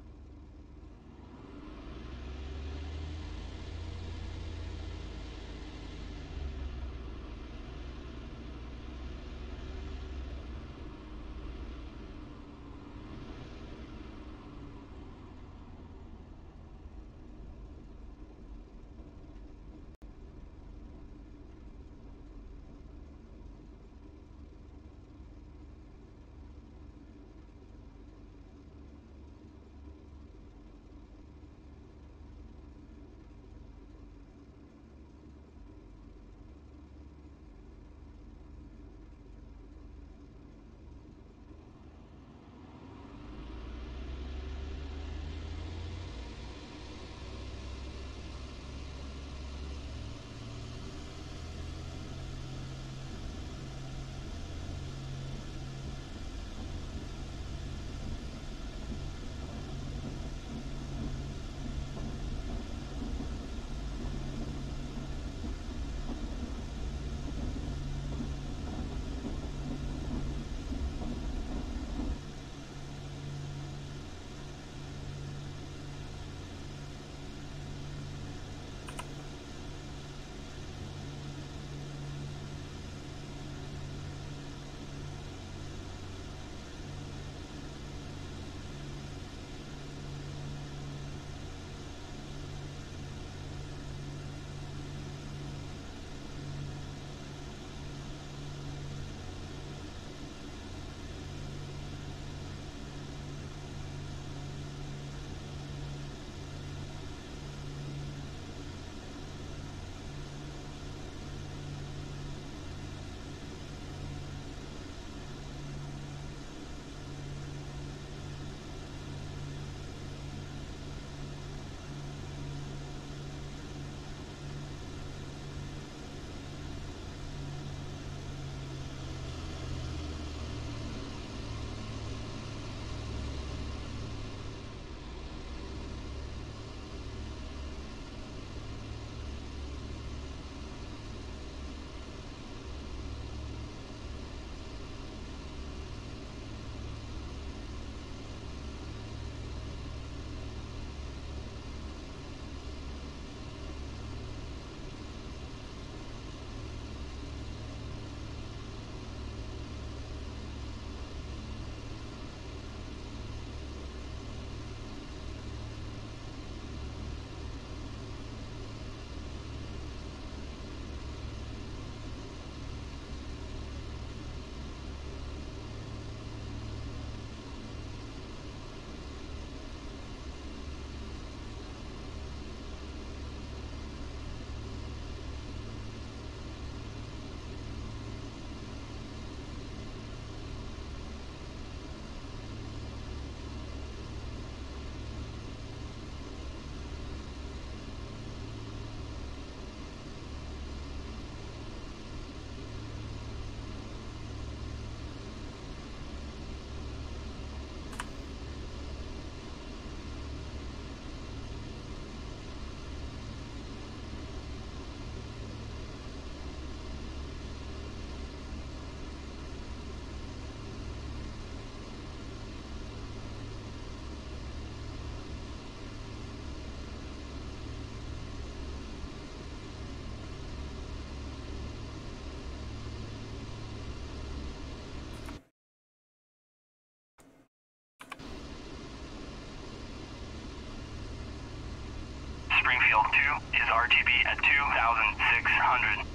[SPEAKER 4] 2 is RTB at 2,600.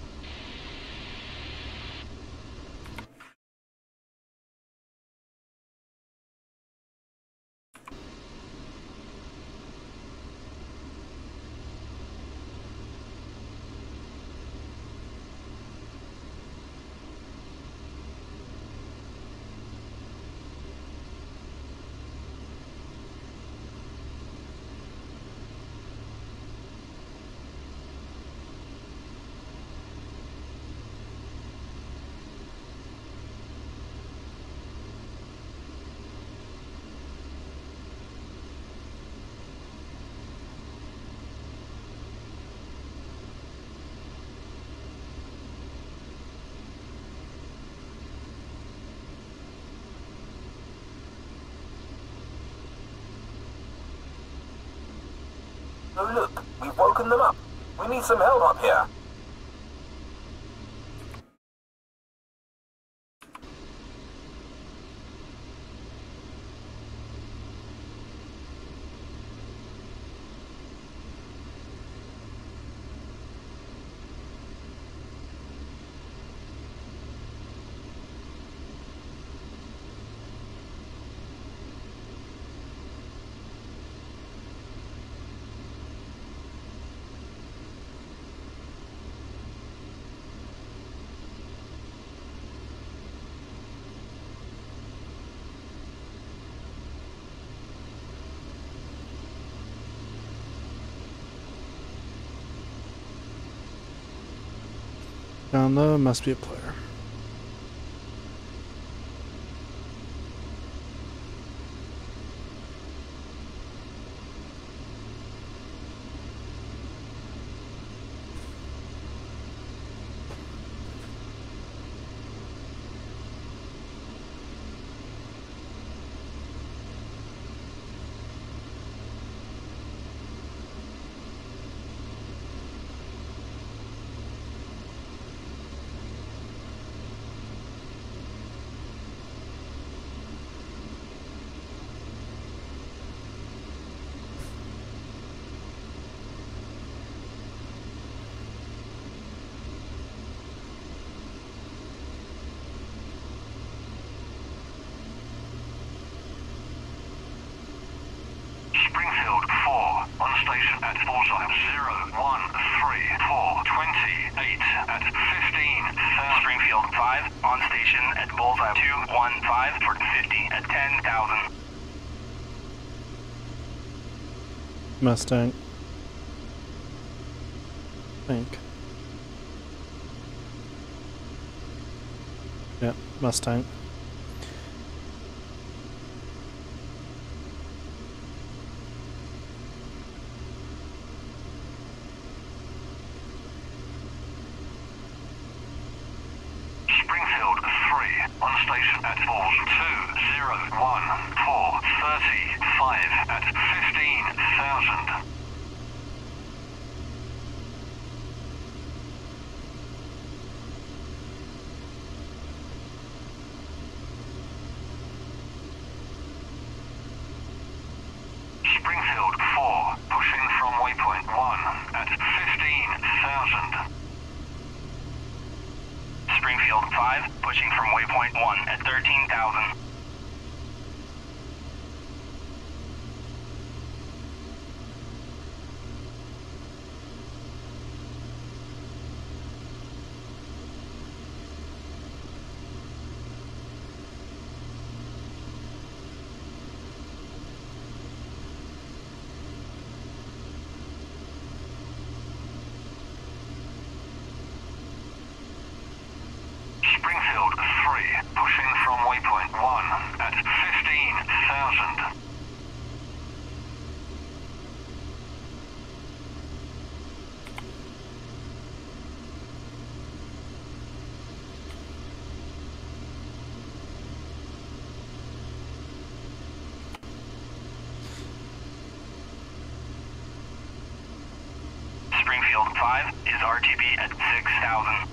[SPEAKER 9] Look, we've woken them up. We need some help up here.
[SPEAKER 1] Low, must be a player.
[SPEAKER 4] Springfield 4 on station at bullseye 0, 1, 3, 4, 28 at 15. Springfield 5 on station at bullseye 2, 1, 5 for 50 at 10,000.
[SPEAKER 1] Mustang. think. Yeah, Mustang.
[SPEAKER 4] Springfield 3 on station at Bulls 2, 0, 1, 4, 35 at 15,000. Springfield 4 pushing from waypoint 1 at 15,000. Springfield 5, pushing from waypoint 1 at 13,000. Springfield 3, pushing from waypoint 1 at 15,000. Springfield 5 is RTB at 6,000.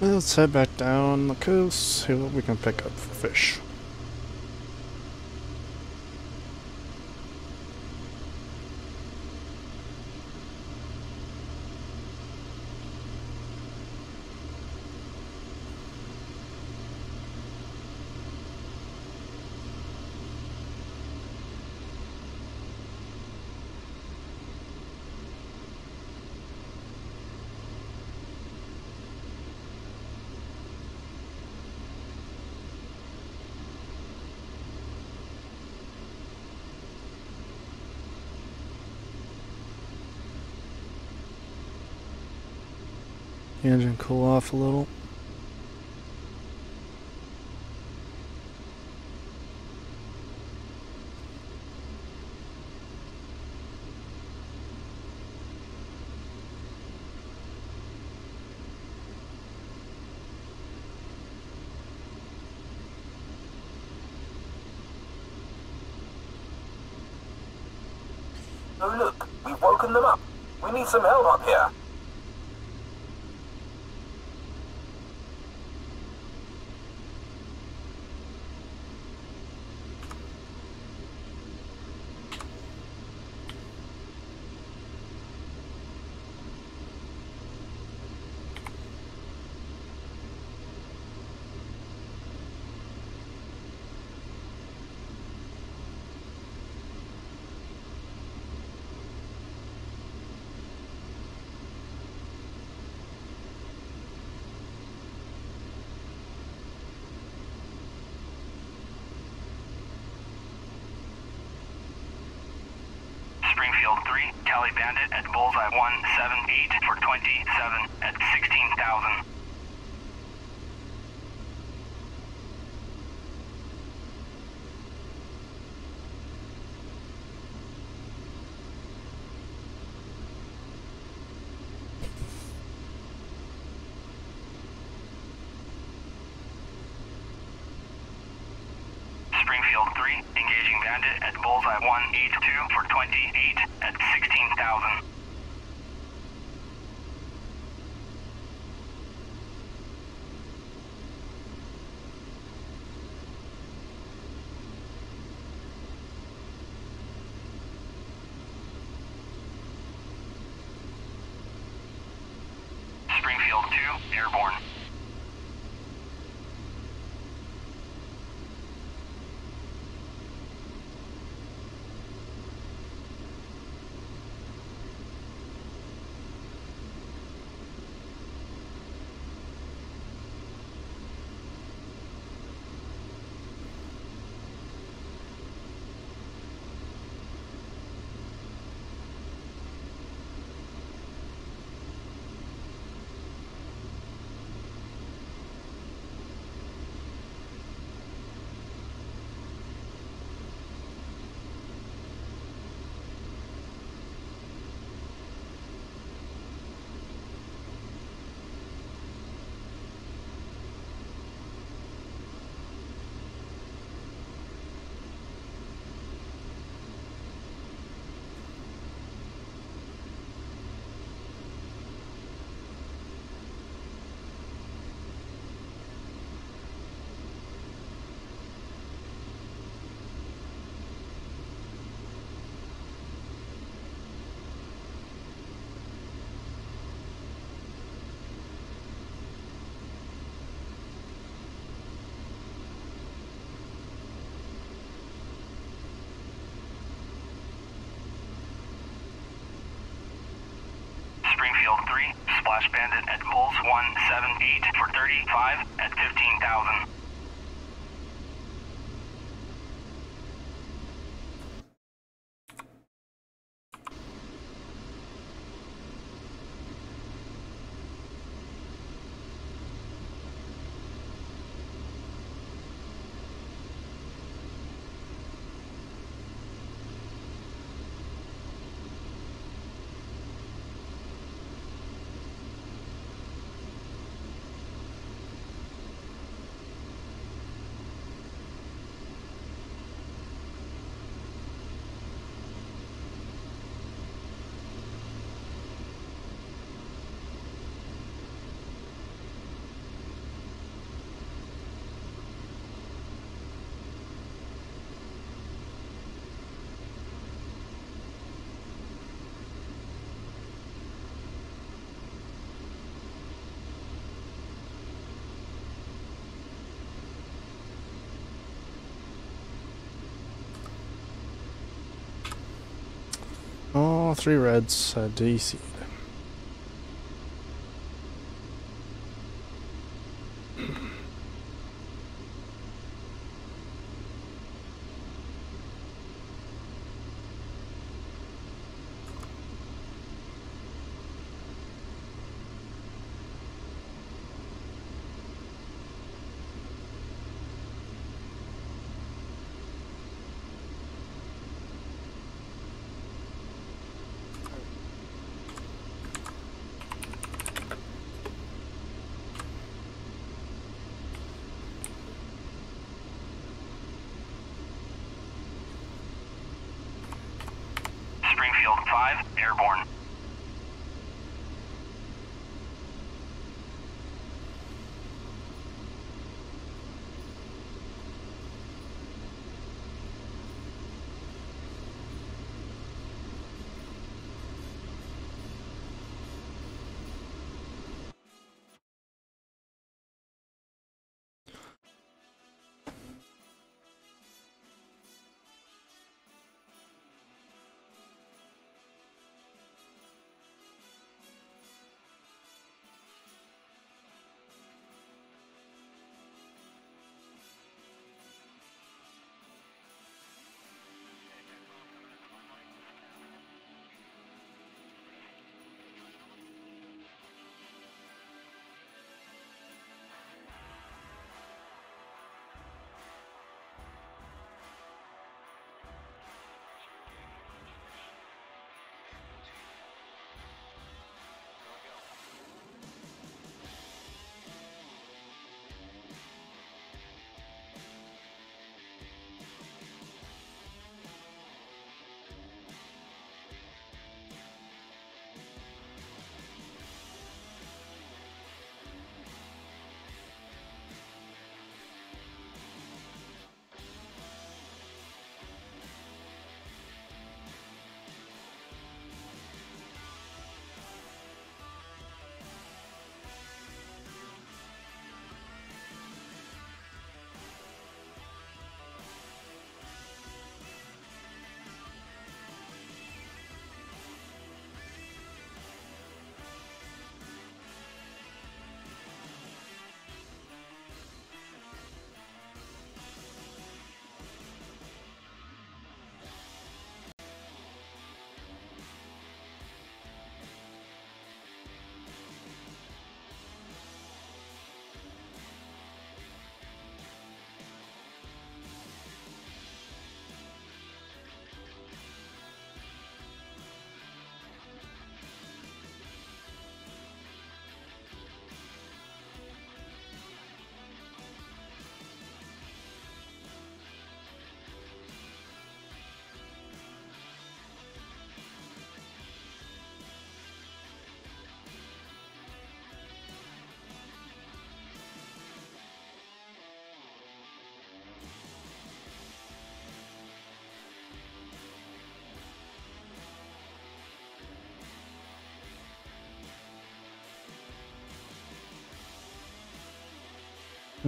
[SPEAKER 1] Let's head back down the coast, see what we can pick up for fish. the engine cool off a little.
[SPEAKER 9] Oh look, we've woken them up. We need some help up here.
[SPEAKER 2] Springfield 3, Tally Bandit at Bullseye 178 for 27 at 16,000. Springfield 3, engaging Bandit at Bullseye 182 for 28 at 16,000. Springfield 2, airborne. Springfield 3, Splash Bandit at Bulls 178 for 35 at 15,000.
[SPEAKER 1] All three reds uh, DC.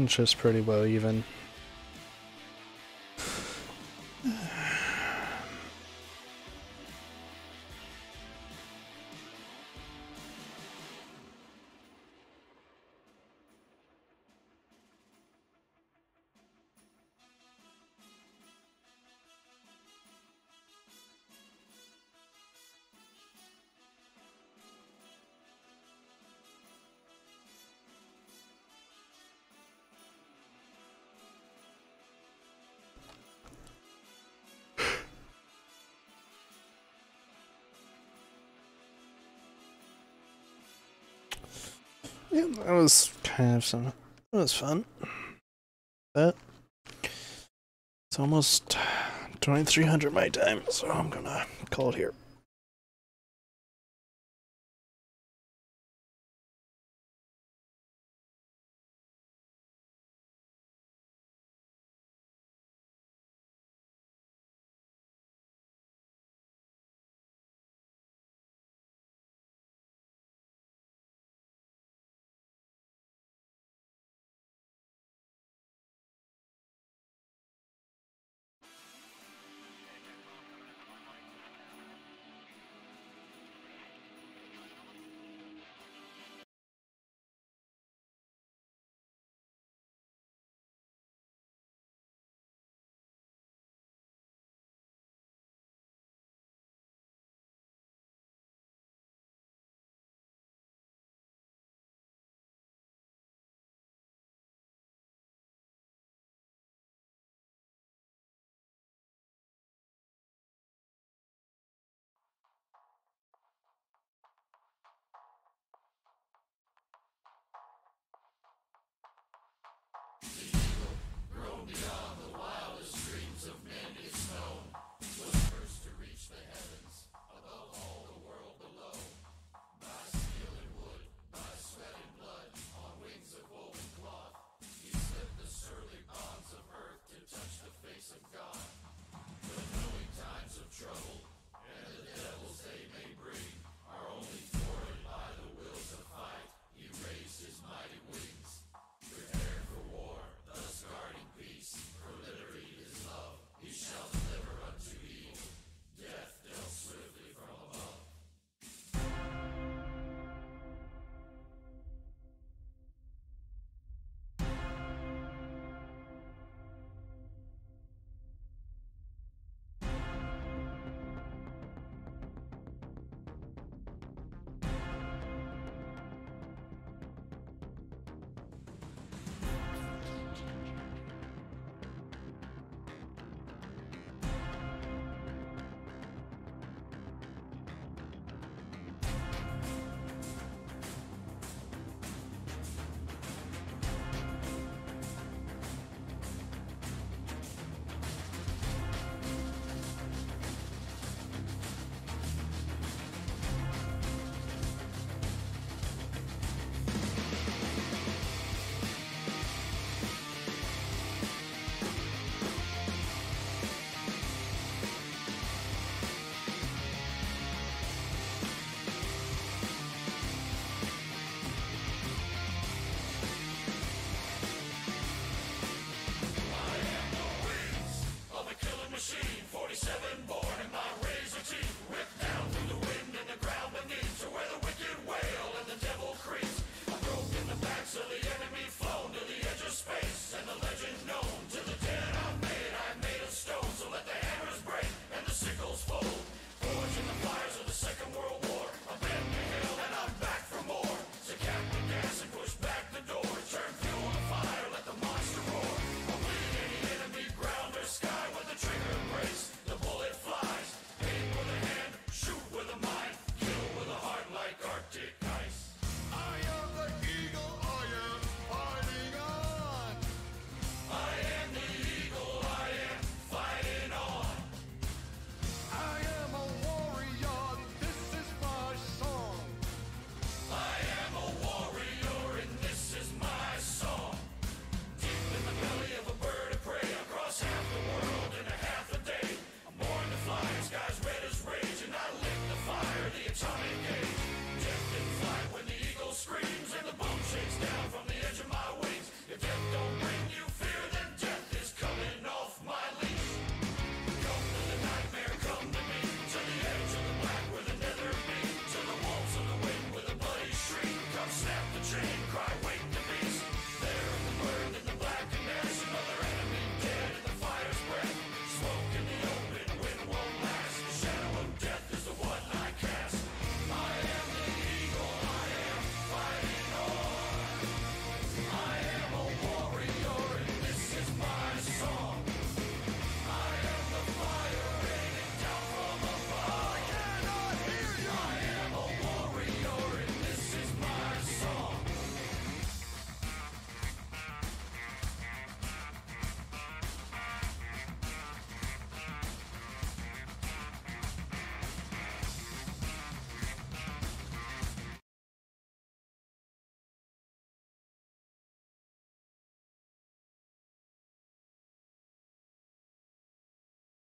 [SPEAKER 1] Just pretty well even. That was kind of some. It was fun. But it's almost 2300 my time, so I'm gonna call it here.